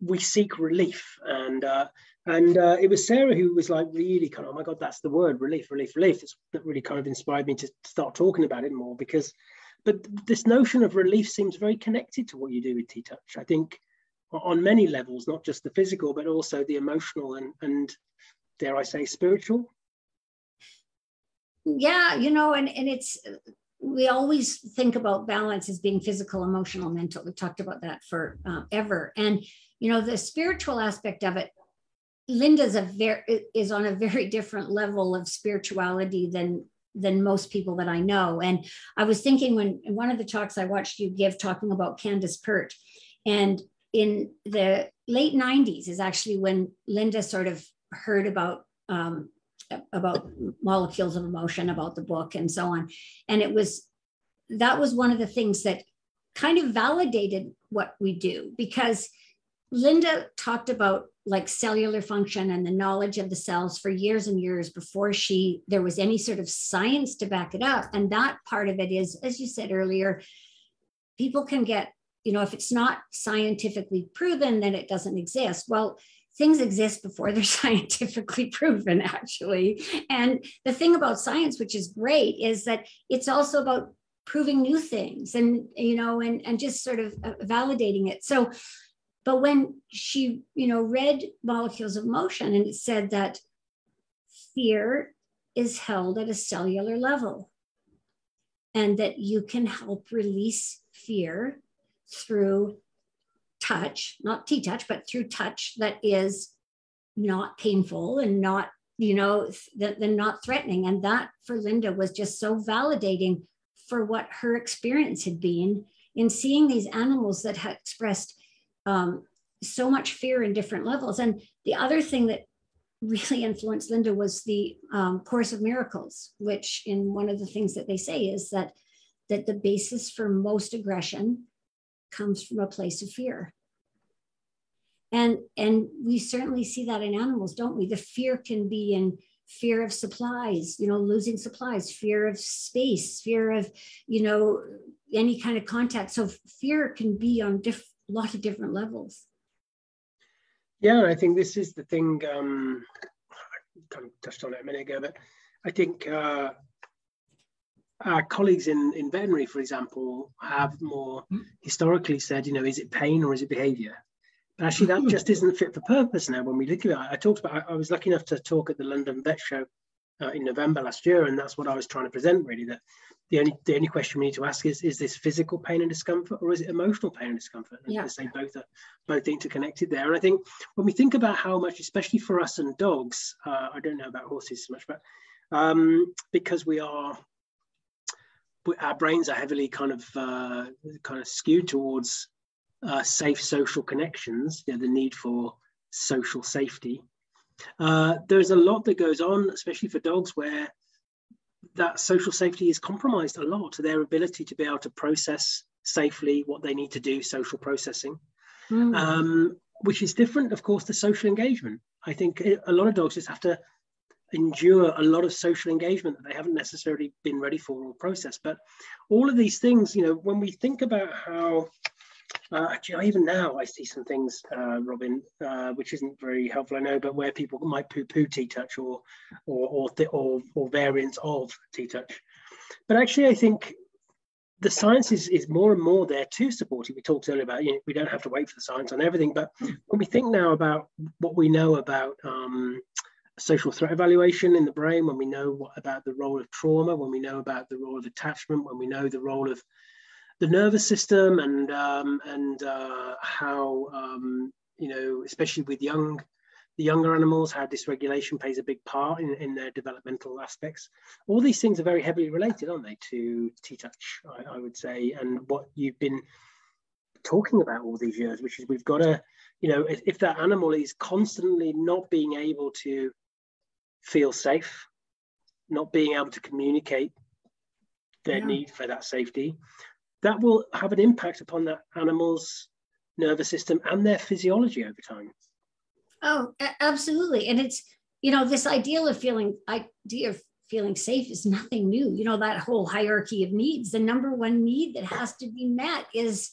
we seek relief. And uh, and uh, it was Sarah who was like really kind of, oh my God, that's the word, relief, relief, relief. that really kind of inspired me to start talking about it more because but this notion of relief seems very connected to what you do with TTouch. I think on many levels, not just the physical, but also the emotional and, and dare I say, spiritual.
Yeah, you know, and, and it's, we always think about balance as being physical, emotional, mental. We talked about that for uh, ever. And, you know, the spiritual aspect of it, Linda's a very, is on a very different level of spirituality than than most people that I know. And I was thinking when one of the talks I watched you give talking about Candace Pert, and in the late 90s is actually when Linda sort of heard about um, about molecules of emotion, about the book, and so on. And it was that was one of the things that kind of validated what we do because Linda talked about like cellular function and the knowledge of the cells for years and years before she there was any sort of science to back it up and that part of it is as you said earlier people can get you know if it's not scientifically proven then it doesn't exist. Well things exist before they're scientifically proven actually. And the thing about science which is great is that it's also about proving new things and you know and and just sort of uh, validating it. So but when she, you know, read Molecules of Emotion and it said that fear is held at a cellular level and that you can help release fear through touch, not TTouch, but through touch that is not painful and not, you know, th- not threatening. And that for Linda was just so validating for what her experience had been in seeing these animals that had expressed um, so much fear in different levels. And the other thing that really influenced Linda was the um, Course of Miracles, which in one of the things that they say is that that the basis for most aggression comes from a place of fear. and and we certainly see that in animals don't we? The fear can be in fear of supplies you know losing supplies fear of space fear of you know any kind of contact. So fear can be on a lot of different levels.
Yeah i think this is the thing um i kind of touched on it a minute ago but i think uh our colleagues in, in veterinary, for example, have more hmm. historically said, you know, is it pain or is it behavior? But actually, that just isn't fit for purpose now when we look at it. I talked about, I was lucky enough to talk at the London Vet Show uh, in November last year, and that's what I was trying to present really that the only the only question we need to ask is is this physical pain and discomfort or is it emotional pain and discomfort and yeah. say both are both interconnected there and i think when we think about how much especially for us and dogs uh, i don't know about horses so much but um, because we are our brains are heavily kind of uh, kind of skewed towards uh, safe social connections, you know, the need for social safety. Uh, there's a lot that goes on, especially for dogs, where that social safety is compromised a lot. To their ability to be able to process safely what they need to do, social processing, mm. um, which is different, of course, to social engagement. I think a lot of dogs just have to endure a lot of social engagement that they haven't necessarily been ready for or processed. But all of these things, you know, when we think about how uh, actually, even now I see some things, uh, Robyn, uh, which isn't very helpful, I know, but where people might poo-poo TTouch or or or, or, or variants of TTouch. But actually, I think the science is, is more and more there to support it. We talked earlier about you know, we don't have to wait for the science on everything, but when we think now about what we know about um, social threat evaluation in the brain, when we know what, about the role of trauma, when we know about the role of attachment, when we know the role of the nervous system and um, and uh, how um, you know, especially with young the younger animals, how dysregulation plays a big part in, in their developmental aspects. All these things are very heavily related, aren't they, to TTouch, I, I would say, and what you've been talking about all these years, which is we've got to, you know, if, if that animal is constantly not being able to feel safe, not being able to communicate their yeah. need for that safety, that will have an impact upon that animal's nervous system and their physiology over time.
Oh, absolutely. And it's, you know, this ideal of feeling idea of feeling safe is nothing new. You know, that whole hierarchy of needs, the number one need that has to be met is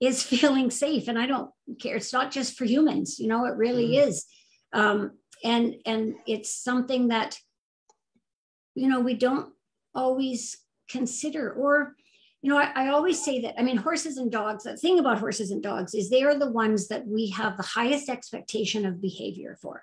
is feeling safe. And I don't care. It's not just for humans, you know, it really mm. is. Um, and and it's something that, you know, we don't always consider or you know, I, I, always say that, I mean, horses and dogs, the thing about horses and dogs is they are the ones that we have the highest expectation of behavior for.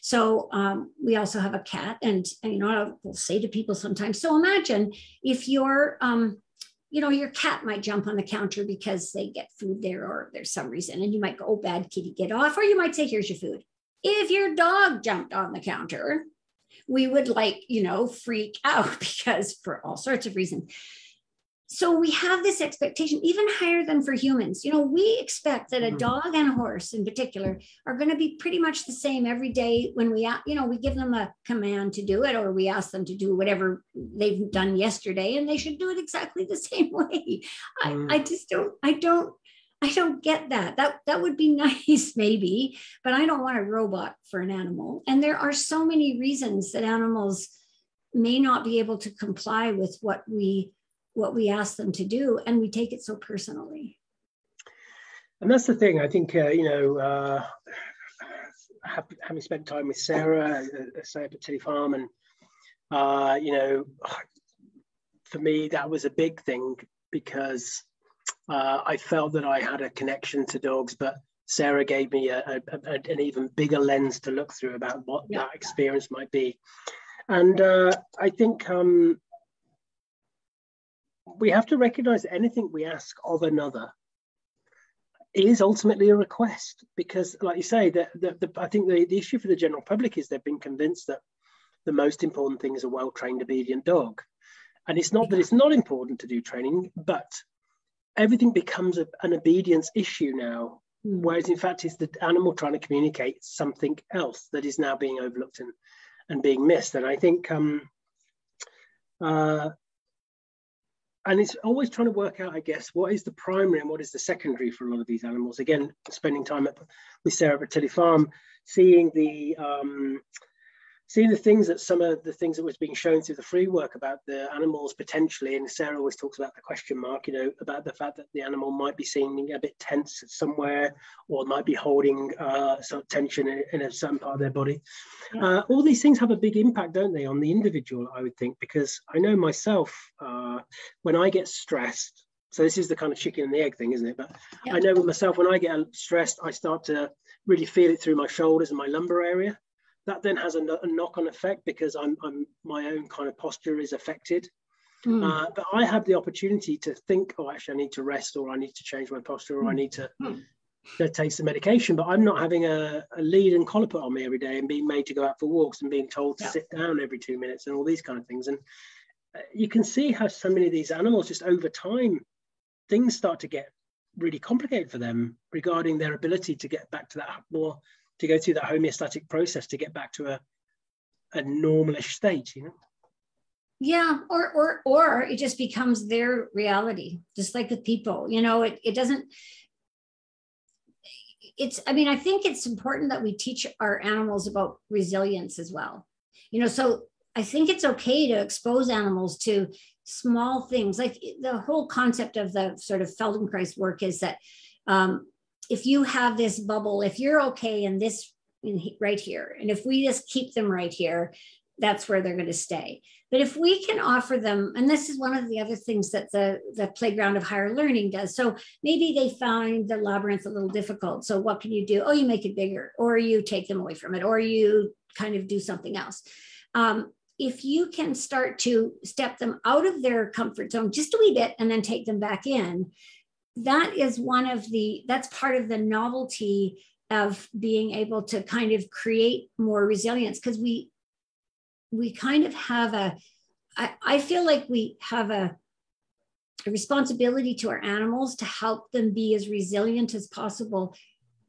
So um, we also have a cat, and, and you know, I will say to people sometimes. So imagine if your, um, you know, your cat might jump on the counter because they get food there, or there's some reason, and you might go, "Oh, bad kitty, get off," or you might say, "Here's your food." If your dog jumped on the counter, we would like, you know, freak out because for all sorts of reasons so we have this expectation even higher than for humans you know we expect that a mm-hmm. dog and a horse in particular are going to be pretty much the same every day when we you know we give them a command to do it or we ask them to do whatever they've done yesterday and they should do it exactly the same way i, mm. I just don't i don't I don't get that. That that would be nice, maybe, but I don't want a robot for an animal. And there are so many reasons that animals may not be able to comply with what we what we ask them to do and we take it so personally
and that's the thing i think uh, you know uh, having spent time with sarah say at Tilley farm and uh, you know for me that was a big thing because uh, i felt that i had a connection to dogs but sarah gave me a, a, a, an even bigger lens to look through about what yeah. that experience might be and uh, i think um, we have to recognize that anything we ask of another is ultimately a request because like you say that the, the, i think the, the issue for the general public is they've been convinced that the most important thing is a well-trained obedient dog and it's not that it's not important to do training but everything becomes a, an obedience issue now hmm. whereas in fact it's the animal trying to communicate something else that is now being overlooked and, and being missed and i think um, uh, and it's always trying to work out, I guess, what is the primary and what is the secondary for a lot of these animals. Again, spending time at, with Sarah at Tilley Farm, seeing the um, seeing the things that some of the things that was being shown through the free work about the animals potentially, and Sarah always talks about the question mark, you know, about the fact that the animal might be seeming a bit tense somewhere, or might be holding uh, some tension in, in, a certain part of their body. Yeah. Uh, all these things have a big impact, don't they, on the individual? I would think because I know myself uh, when I get stressed. So this is the kind of chicken and the egg thing, isn't it? But yeah. I know with myself when I get stressed, I start to really feel it through my shoulders and my lumbar area that then has a, a knock-on effect because I'm, I'm my own kind of posture is affected. Mm. Uh, but I have the opportunity to think, oh, actually, I need to rest, or I need to change my posture, or. I hmm. need to, mm. to, take some medication. But I'm not having a, a, lead and collar put on me every day, and being made to go out for walks, and being told to yeah. sit down every two minutes, and all these kind of things. And uh, you can see how so many of these animals, just over time, things start to get really complicated for them regarding their ability to get back to that more to go through that homeostatic process to get back to a, a normalish state, you know?
Yeah, or or or it just becomes their reality, just like with people. You know, it, it doesn't it's i mean i think it's important that we teach our animals about resilience as well you know so i think it's okay to expose animals to small things like the whole concept of the sort of feldenkrais work is that um, if you have this bubble, if you're okay in this in, right here, and if we just keep them right here, that's where they're going to stay. But if we can offer them, and this is one of the other things that the, the playground of higher learning does. So maybe they find the labyrinth a little difficult. So what can you do? Oh, you make it bigger, or you take them away from it, or you kind of do something else. Um, if you can start to step them out of their comfort zone just a wee bit and then take them back in, that is one of the that's part of the novelty of being able to kind of create more resilience because we we kind of have a I, I feel like we have a, a responsibility to our animals to help them be as resilient as possible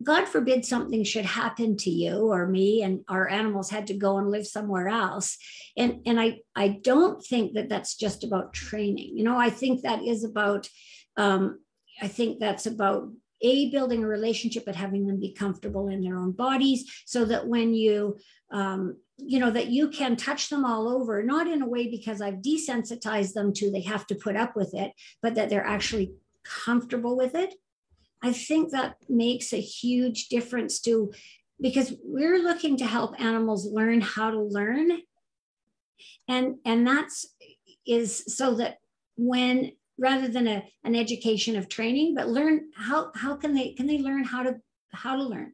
God forbid something should happen to you or me and our animals had to go and live somewhere else. And, and I, I don't think that that's just about training. You know, I think that is about um, I think that's about a building a relationship but having them be comfortable in their own bodies so that when you um, you know that you can touch them all over not in a way because i've desensitized them to they have to put up with it but that they're actually comfortable with it. I think that makes a huge difference to because we're looking to help animals learn how to learn. And and that's is so that when rather than a, an education of training, but learn how, how can they, can they learn how to, how to learn?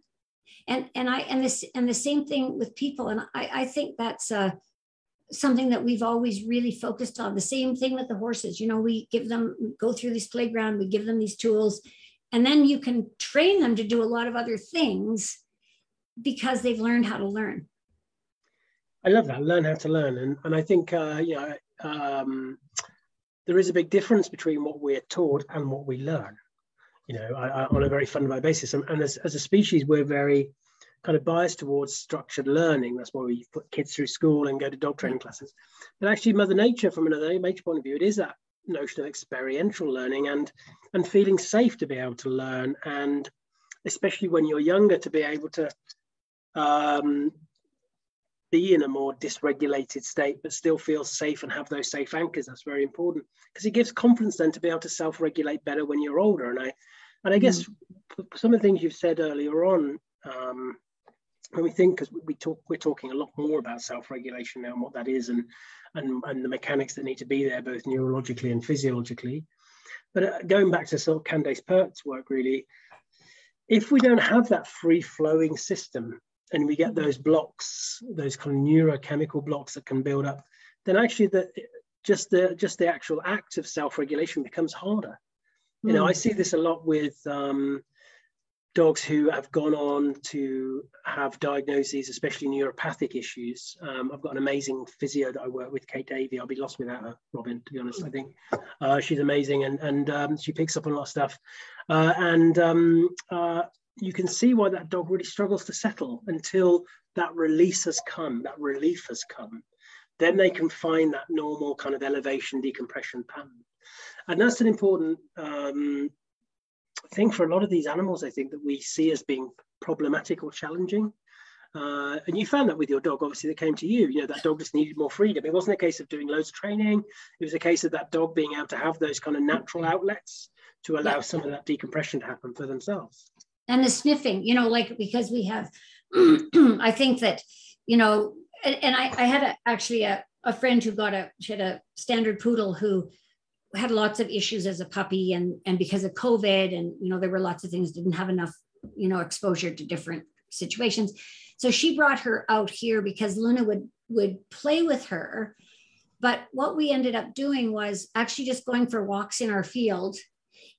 And, and I, and this, and the same thing with people. And I, I think that's uh, something that we've always really focused on. The same thing with the horses. You know, we give them, go through this playground, we give them these tools, and then you can train them to do a lot of other things because they've learned how to learn.
I love that. Learn how to learn, and and I think uh, you know um, there is a big difference between what we're taught and what we learn, you know, I, I, on a very fundamental basis. And, and as, as a species, we're very kind of biased towards structured learning. That's why we put kids through school and go to dog training classes. But actually, Mother Nature, from another nature point of view, it is that notion of experiential learning and and feeling safe to be able to learn, and especially when you're younger, to be able to um, be in a more dysregulated state, but still feel safe and have those safe anchors. That's very important because it gives confidence then to be able to self-regulate better when you're older. And I, and I mm. guess some of the things you've said earlier on, um, when we think, because we talk, we're talking a lot more about self-regulation now and what that is, and and and the mechanics that need to be there, both neurologically and physiologically. But uh, going back to sort of Candace Pert's work, really, if we don't have that free-flowing system and we get those blocks, those kind of neurochemical blocks that can build up, then actually the just the just the actual act of self-regulation becomes harder. Mm. You know, I hmm. see this a lot with um, dogs who have gone on to have diagnoses, especially neuropathic issues. Um, I've got an amazing physio that I work with, Kate Davey. I'll be lost without her, Robyn. To be honest, I think uh, she's amazing, and and um, she picks up on a lot of stuff. Uh, and um, uh, you can see why that dog really struggles to settle until that release has come, that relief has come. then they can find that normal kind of elevation decompression pattern. And that's an important um, thing for a lot of these animals, I think, that we see as being problematic or challenging. Uh, and you found that with your dog, obviously, that came to you. You know, that dog just needed more freedom. It wasn't a case of doing loads of training. It was a case of that dog being able to have those kind of natural outlets to allow some of that decompression to happen for themselves.
And the sniffing, you know, like because we have, I think that, you know, and, and I, I had a, actually a, a friend who got a, she had a standard poodle who had lots of issues as a puppy and, and because of COVID and, you know, there were lots of things, didn't have enough, you know, exposure to different situations. So she brought her out here because Luna would, would play with her. But what we ended up doing was actually just going for walks in our field.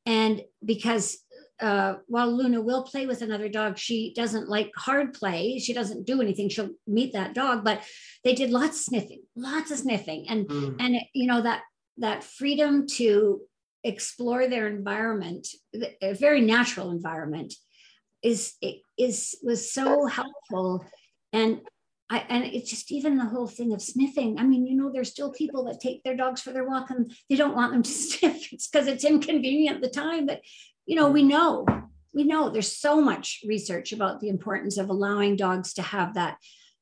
And because uh, while Luna will play with another dog, she doesn't like hard play. She doesn't do anything. She'll meet that dog, but they did lots of sniffing, lots of sniffing, and mm. and it, you know that that freedom to explore their environment, a very natural environment, is is was so helpful, and I, and it's just even the whole thing of sniffing. I mean, you know, there's still people that take their dogs for their walk and they don't want them to sniff. It's because it's inconvenient at the time, but you know, we know, we know there's so much research about the importance of allowing dogs to have that.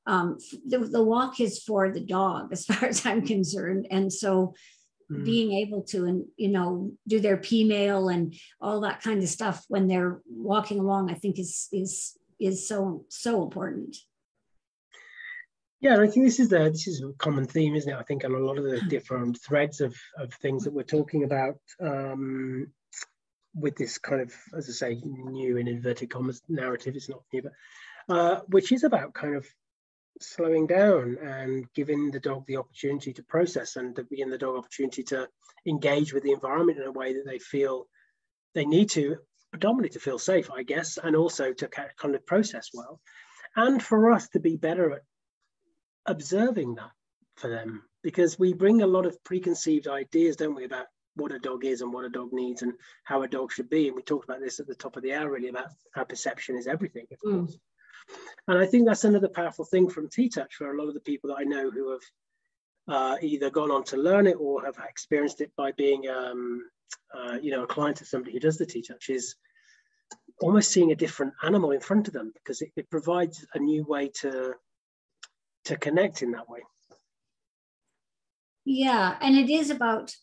Um, the, the walk is for the dog, as far as I'm concerned. And so mm. being able to, and you know, do their P mail and all that kind of stuff when they're walking along, I think is, is, is so, so important.
Yeah, and I think this is the this is a common theme, isn't it? I think on a lot of the different threads of of things that we're talking about. Um, with this kind of, as I say, new in inverted commas narrative, it's not new, but uh, which is about kind of slowing down and giving the dog the opportunity to process and giving the dog opportunity to engage with the environment in a way that they feel they need to, predominantly to feel safe, I guess, and also to kind of process well. And for us to be better at observing that for them, because we bring a lot of preconceived ideas, don't we, about what a dog is and what a dog needs and how a dog should be. And we talked about this at the top of the hour, really, about how perception is everything, of mm. course. And I think that's another powerful thing from TTouch for a lot of the people that I know who have uh, either gone on to learn it or have experienced it by being, um, uh, you know, a client of somebody who does the TTouch is almost seeing a different animal in front of them because it, it provides a new way to to connect in that way.
Yeah, and it is about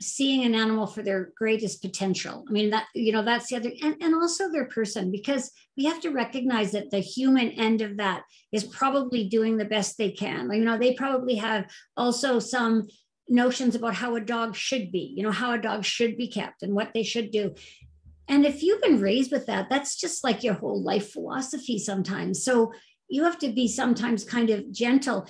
seeing an animal for their greatest potential. I mean, that, you know, that's the other, and, and also their person, because we have to recognize that the human end of that is probably doing the best they can. You know, they probably have also some notions about how a dog should be, you know, how a dog should be kept and what they should do. And if you've been raised with that, that's just like your whole life philosophy sometimes. So you have to be sometimes kind of gentle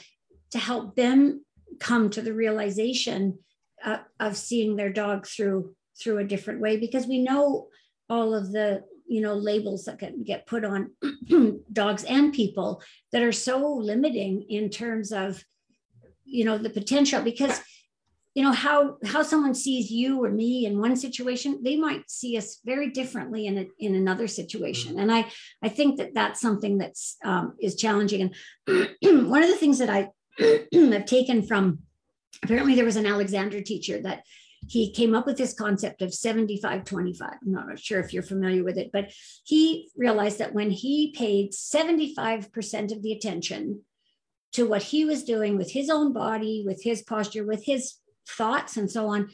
to help them come to the realization uh, of seeing their dog through through a different way because we know all of the you know labels that can get put on dogs and people that are so limiting in terms of you know the potential because you know how how someone sees you or me in one situation they might see us very differently in a, in another situation mm-hmm. and i i think that that's something that's um, is challenging and one of the things that i have taken from apparently there was an Alexander teacher that he came up with this concept of 75 25 i'm not sure if you're familiar with it but he realized that when he paid 75% of the attention to what he was doing with his own body with his posture with his thoughts and so on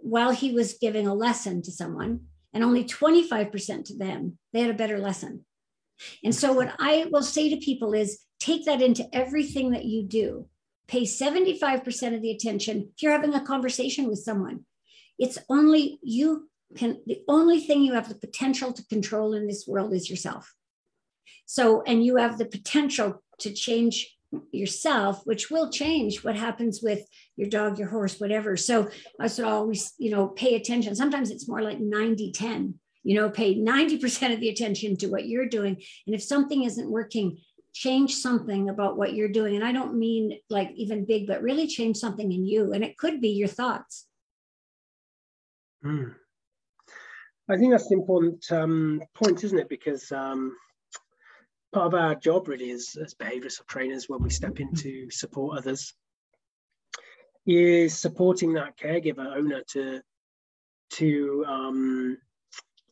while he was giving a lesson to someone and only 25% to them they had a better lesson. And so what i will say to people is take that into everything that you do pay 75% of the attention if you're having a conversation with someone. It's only you can, the only thing you have the potential to control in this world is yourself. So, and you have the potential to change yourself, which will change what happens with your dog, your horse, whatever. So I should always, you know, pay attention. Sometimes it's more like 90 10, you know, pay 90% of the attention to what you're doing. And if something isn't working, change something about what you're doing. And I don't mean like even big, but really change something in you. And it could be your thoughts.
Mm. I think that's an important um, point, isn't it? Because um, part of our job really is as behavioural trainers when we step in to support others is supporting that caregiver owner to to um,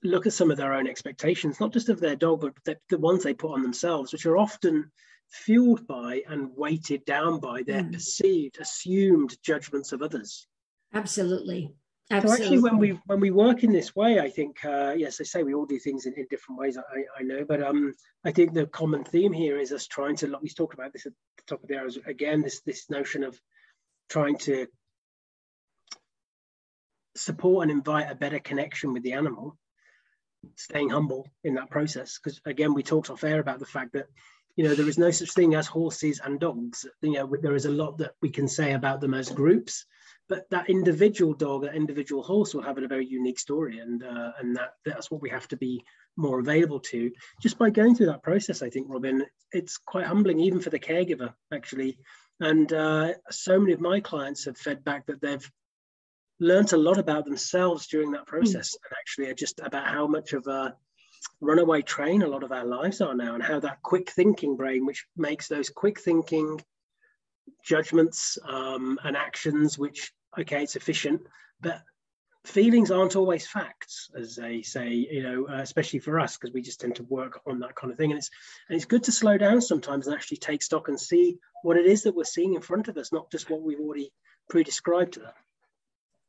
look at some of their own expectations, not just of their dog, but the, the ones they put on themselves, which are often fueled by and weighted down by their mm. perceived, assumed judgments of others.
Absolutely.
Absolutely. So actually, when we when we work in this way, I think uh, yes, I say we all do things in, in different ways. I, I know, but um, I think the common theme here is us trying to. We talked about this at the top of the hour again. This this notion of trying to support and invite a better connection with the animal, staying humble in that process. Because again, we talked off air about the fact that you know there is no such thing as horses and dogs. You know, there is a lot that we can say about them as groups but that individual dog, that individual horse will have a very unique story, and uh, and that that's what we have to be more available to. Just by going through that process, I think, Robyn, it's quite humbling, even for the caregiver, actually. And uh, so many of my clients have fed back that they've learned a lot about themselves during that process, mm. and actually just about how much of a runaway train a lot of our lives are now, and how that quick thinking brain, which makes those quick thinking judgments um, and actions, which, okay, it's efficient, but feelings aren't always facts, as they say, you know, uh, especially for us, because we just tend to work on that kind of thing. And it's, and it's good to slow down sometimes and actually take stock and see what it is that we're seeing in front of us, not just what we've already pre-described to them.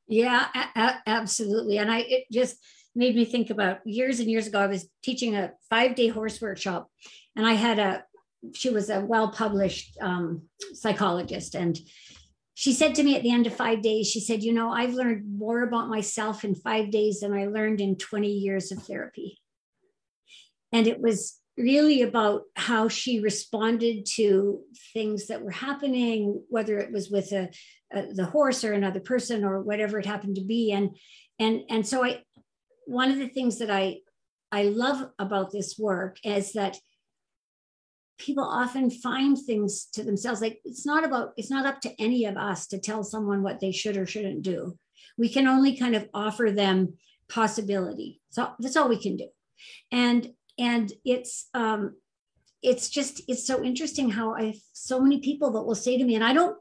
Yeah, a- absolutely. And I, it just made me think about years and years ago, I was teaching a five day horse workshop and I had a she was a well published um, psychologist and she said to me at the end of five days she said you know i've learned more about myself in five days than i learned in 20 years of therapy and it was really about how she responded to things that were happening whether it was with a, a, the horse or another person or whatever it happened to be. And and and so i one of the things that i i love about this work is that people often find things to themselves like it's not about it's not up to any of us to tell someone what they should or shouldn't do. We can only kind of offer them possibility. So that's all we can do. And and it's um it's just it's so interesting how i so many people that will say to me and i don't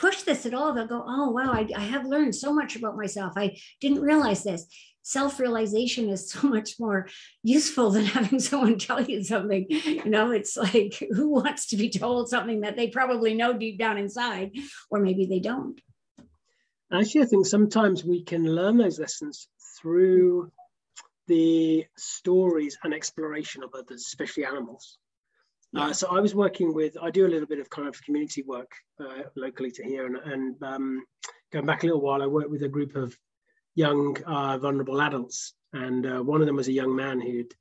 push this at all they'll go oh wow I, I have learned so much about myself. I didn't realize this. Self-realization is so much more useful than having someone tell you something. You know it's like who wants to be told something that they probably know deep down inside or maybe they don't?
Actually i think sometimes we can learn those lessons through the stories and exploration of others especially animals yeah. Uh, so I was working with, I do a little bit of kind of community work uh, locally to here, and, and um, going back a little while, I worked with a group of young uh, vulnerable adults, and uh, one of them was a young man who'd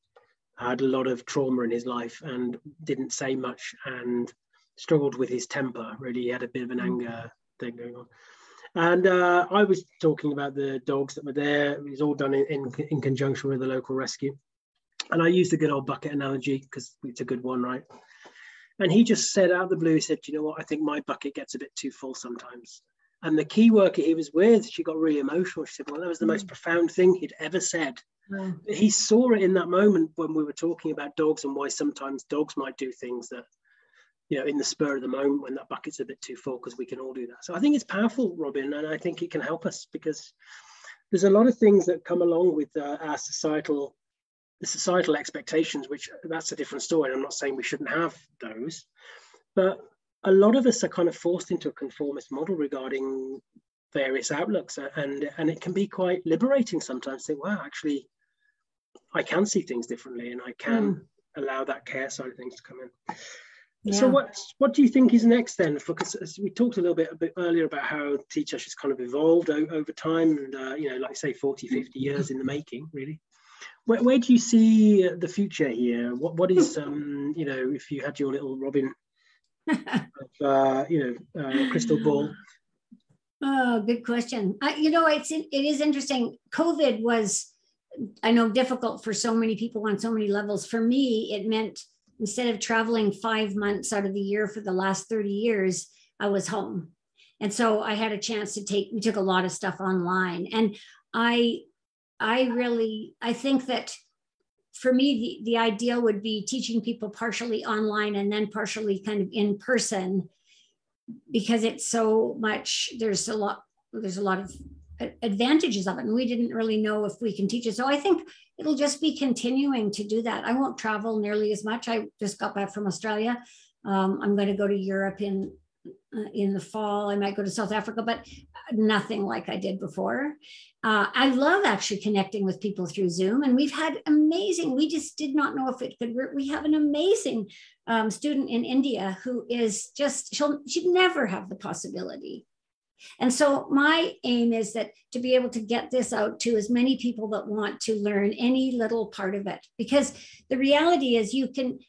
had a lot of trauma in his life and didn't say much and struggled with his temper. Really, he had a bit of an mm. anger thing going on. And uh, I was talking about the dogs that were there. It was all done in, in, in conjunction with the local rescue. And I used the good old bucket analogy because it's a good one, right? And he just said out of the blue, he said, you know what? I think my bucket gets a bit too full sometimes. And the key worker he was with, she got really emotional. She said, Well, that was the most mm. profound thing he'd ever said. Yeah. He saw it in that moment when we were talking about dogs and why sometimes dogs might do things that, you know, in the spur of the moment when that bucket's a bit too full, because we can all do that. So I think it's powerful, Robyn, and I think it can help us because there's a lot of things that come along with uh, our societal the societal expectations, which that's a different story. I'm not saying we shouldn't have those, but a lot of us are kind of forced into a conformist model regarding various outlooks and and it can be quite liberating sometimes to think wow actually i can see things differently and i can mm. allow that care side of things to come in yeah. so what what do you think is next then because we talked a little bit a bit earlier about how TTouch has kind of evolved o- over time and uh, you know like say 40 50 years in the making really where, where do you see the future here what what is um you know if you had your little Robyn uh, you know, uh, crystal ball?
Oh, good question. Uh, you know, it's it is interesting. COVID was, I know, difficult for so many people on so many levels. For me, it meant instead of traveling five months out of the year for the last 30 years, I was home. And so I had a chance to take, we took a lot of stuff online. And I, I really, I think that for me, the, the ideal would be teaching people partially online and then partially kind of in person because it's so much. There's a lot. There's a lot of advantages of it, and we didn't really know if we can teach it. So I think it'll just be continuing to do that. I won't travel nearly as much. I just got back from Australia. Um, I'm going to go to Europe in uh, in the fall. I might go to South Africa, but nothing like I did before. Uh, I love actually connecting with people through Zoom, and we've had amazing. We just did not know if it could work. We have an amazing um, student in India who is just she'll she'd never have the possibility. And so my aim is that to be able to get this out to as many people that want to learn any little part of it, because the reality is you can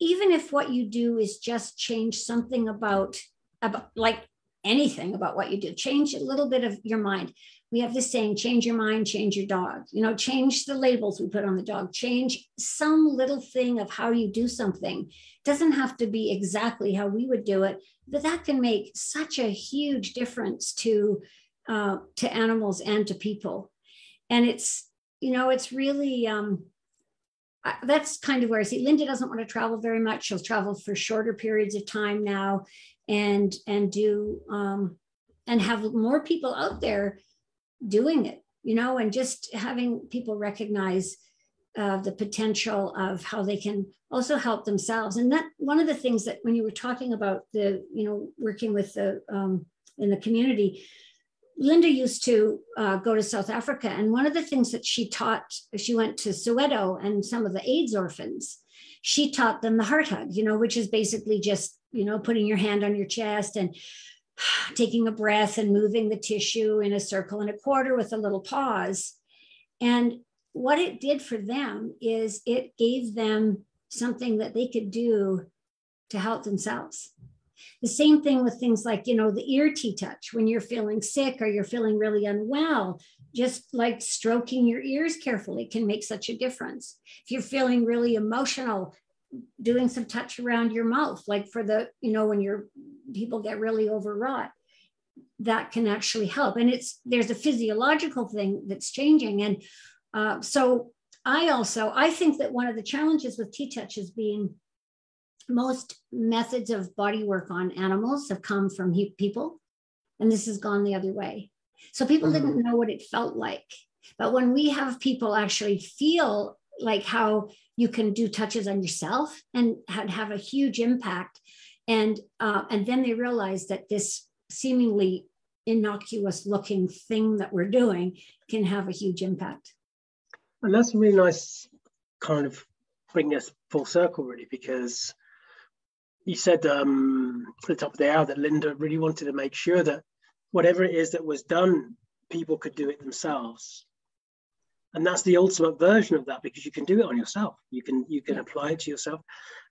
even if what you do is just change something about about like anything about what you do change a little bit of your mind we have this saying change your mind change your dog. You know change the labels we put on the dog. Change some little thing of how you do something. It doesn't have to be exactly how we would do it but that can make such a huge difference to uh, to animals and to people. And it's you know it's really um, that's kind of where I see Linda doesn't want to travel very much. She'll travel for shorter periods of time now, and and do um, and have more people out there doing it. You know, and just having people recognize uh, the potential of how they can also help themselves. And that one of the things that when you were talking about the you know working with the um, in the community, Linda used to uh, go to South Africa, and one of the things that she taught, she went to Soweto and some of the AIDS orphans. She taught them the heart hug, you know, which is basically just, you know, putting your hand on your chest and taking a breath and moving the tissue in a circle and a quarter with a little pause. And what it did for them is it gave them something that they could do to help themselves. The same thing with things like, you know, the ear TTouch when you're feeling sick or you're feeling really unwell, just like stroking your ears carefully can make such a difference. If you're feeling really emotional, doing some touch around your mouth, like for the, you know, when your people get really overwrought, that can actually help. And it's there's a physiological thing that's changing. And uh, so I also I think that one of the challenges with TTouch is being most methods of body work on animals have come from people, and this has gone the other way. So people mm-hmm. didn't know what it felt like. But when we have people actually feel like how you can do touches on yourself and have a huge impact, and uh, and then they realize that this seemingly innocuous looking thing that we're doing can have a huge impact.
And that's a really nice kind of bring us full circle, really, because you said um, at the top of the hour that Linda really wanted to make sure that whatever it is that was done, people could do it themselves. And that's the ultimate version of that because you can do it on yourself. You can you can apply it to yourself.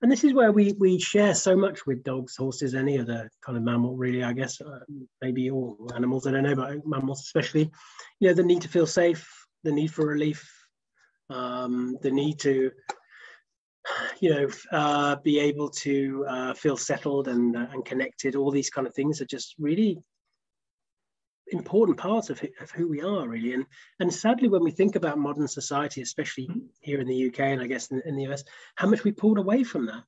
And this is where we we share so much with dogs, horses, any other kind of mammal, really. I guess uh, maybe all animals. I don't know, but mammals especially. You know, the need to feel safe, the need for relief, um, the need to you know, uh, be able to uh, feel settled and, uh, and connected. All these kind of things are just really important parts of, of who we are, really. And and sadly, when we think about modern society, especially here in the UK and I guess in, in the US, how much we pulled away from that.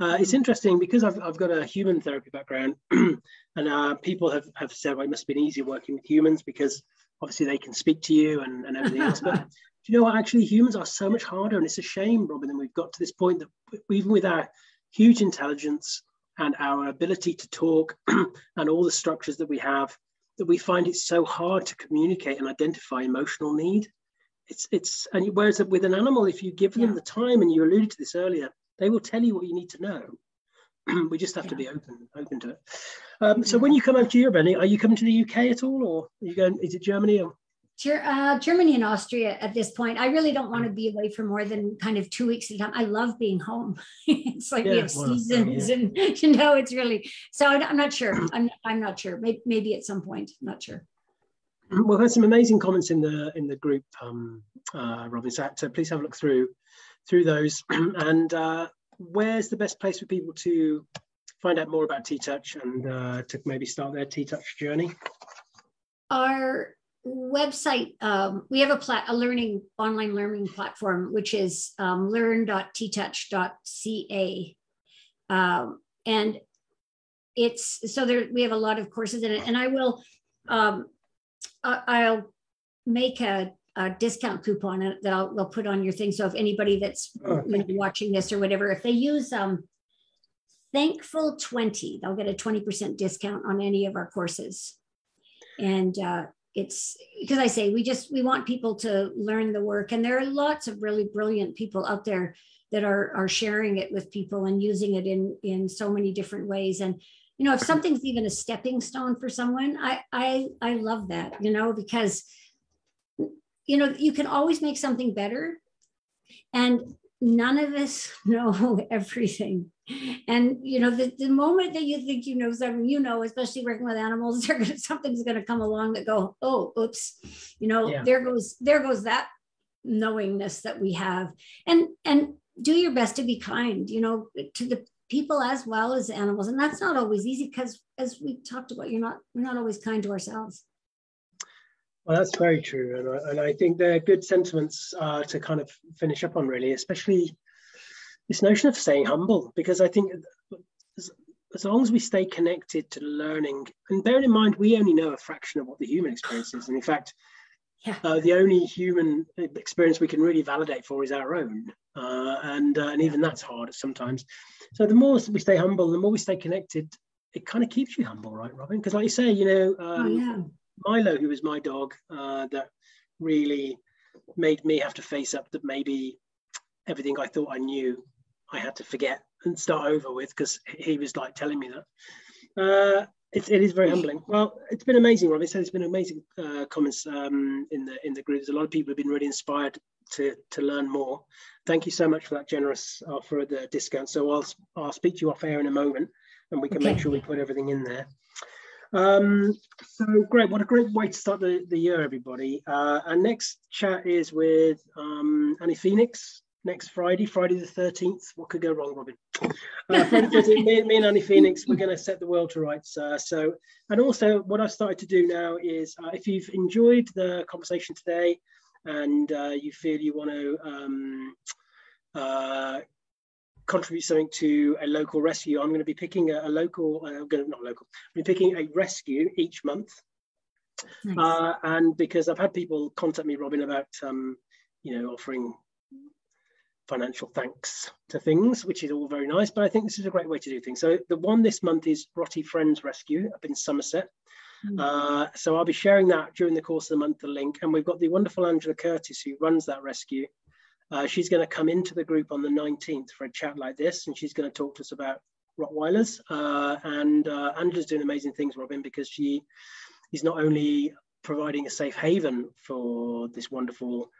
Uh, it's interesting because I've, I've got a human therapy background, and uh, people have, have said, well, it must have been easier working with humans because obviously they can speak to you and, and everything else. But do you know what? Actually, humans are so much harder, and it's a shame, Robyn, that we've got to this point that even with our huge intelligence and our ability to talk and all the structures that we have, that we find it so hard to communicate and identify emotional need. It's it's and whereas with an animal, if you give them yeah. the time, and you alluded to this earlier, they will tell you what you need to know. we just have yeah. to be open open to it. Um, so when you come over to Europe, are you coming to the UK at all, or are you going? Is it Germany or?
Uh, Germany and Austria at this point. I really don't want to be away for more than kind of two weeks at a time. I love being home. it's like yeah, we have well, seasons, yeah. and you know, it's really. So I'm not sure. I'm I'm not sure. Maybe, maybe at some point. I'm not sure.
Well, there's some amazing comments in the in the group, um, uh, Robyn. So, so please have a look through through those. and uh, where's the best place for people to find out more about TTouch and uh, to maybe start their TTouch journey?
Our website, um, we have a, plat- a learning online learning platform, which is um, learn.ttouch.ca. Um, and it's so there we have a lot of courses in it, and I will um, I'll make a, a discount coupon that I'll, I'll, put on your thing. So if anybody that's oh, watching this or whatever, if they use um, Thankful 20, they'll get a 20% discount on any of our courses. And uh, it's because I say we just we want people to learn the work, and there are lots of really brilliant people out there that are are sharing it with people and using it in in so many different ways. And you know, if something's even a stepping stone for someone, I I I love that. You know, because you know you can always make something better, and none of us know everything. And you know, the, the moment that you think you know something, you know, especially working with animals, gonna, something's going to come along that go, oh, oops, you know, yeah. there goes there goes that knowingness that we have, and and do your best to be kind, you know, to the people as well as animals, and that's not always easy because, as we talked about, you're not we're not always kind to ourselves.
Well, that's very true, and I, and I think they're good sentiments uh, to kind of finish up on, really, especially this notion of staying humble because I think as, as long as we stay connected to learning, and bearing in mind we only know a fraction of what the human experience is, and in fact, yeah. uh, the only human experience we can really validate for is our own, uh, and uh, and even that's hard sometimes. So the more we stay humble, the more we stay connected, it kind of keeps you humble, right, Robyn? Because like you say, you know, um, oh, yeah. Milo, who was my dog, uh, that really made me have to face up that maybe everything I thought I knew I had to forget and start over with because he was like telling me that. Uh, it, it is very humbling. Well, it's been amazing. So it's been amazing uh, comments um, in the in the group. There's a lot of people have been really inspired to to learn more. Thank you so much for that generous offer of the discount. So I'll I'll speak to you off air in a moment, and we can okay. make sure we put everything in there. Um, so great, what a great way to start the, the year, everybody. Uh, our next chat is with um, Annie Phoenix, next Friday, Friday the 13th. What could go wrong, Robyn? Uh, Friday 13th, me, me, and Annie Phoenix, we're going to set the world to rights. Uh, so, and also what I've started to do now is uh, if you've enjoyed the conversation today and uh, you feel you want to um, uh, contribute something to a local rescue, I'm going to be picking a, a local, uh, not local, I'm picking a rescue each month. Nice. and because I've had people contact me, Robyn, about um, you know, offering financial thanks to things, which is all very nice. But I think this is a great way to do things. So the one this month is Rotty Friends Rescue up in Somerset. Mm. Uh, so I'll be sharing that during the course of the month, the link. And we've got the wonderful Angela Curtis who runs that rescue. Uh, she's going to come into the group on the 19th for a chat like this, and she's going to talk to us about Rottweilers. Uh, and uh, Angela's doing amazing things, Robyn, because she is not only providing a safe haven for this wonderful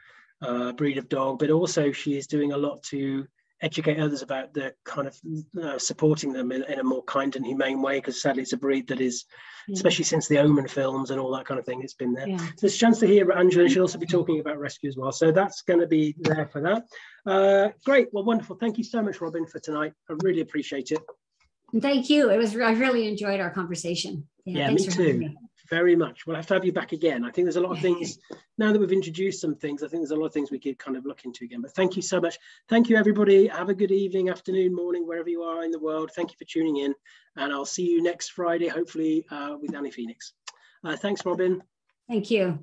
uh, breed of dog, but also she is doing a lot to educate others about the kind of uh, supporting them in, in, a more kind and humane way because sadly it's a breed that is yeah. especially since the omen films and all that kind of thing it's been there. Yeah. so there's a chance to hear angela she'll also be talking about rescue as well. So that's going to be there for that. Uh, great. Well wonderful. Thank you so much Robyn for tonight. I really appreciate it.
Thank you. It was i really enjoyed our conversation.
Yeah, yeah me too. me very much. We'll have to have you back again. I think there's a lot of things now that we've introduced some things. I think there's a lot of things we could kind of look into again. But thank you so much. Thank you, everybody. Have a good evening, afternoon, morning, wherever you are in the world. Thank you for tuning in. And I'll see you next Friday, hopefully, uh, with Annie Phoenix. Uh, thanks, Robyn.
Thank you.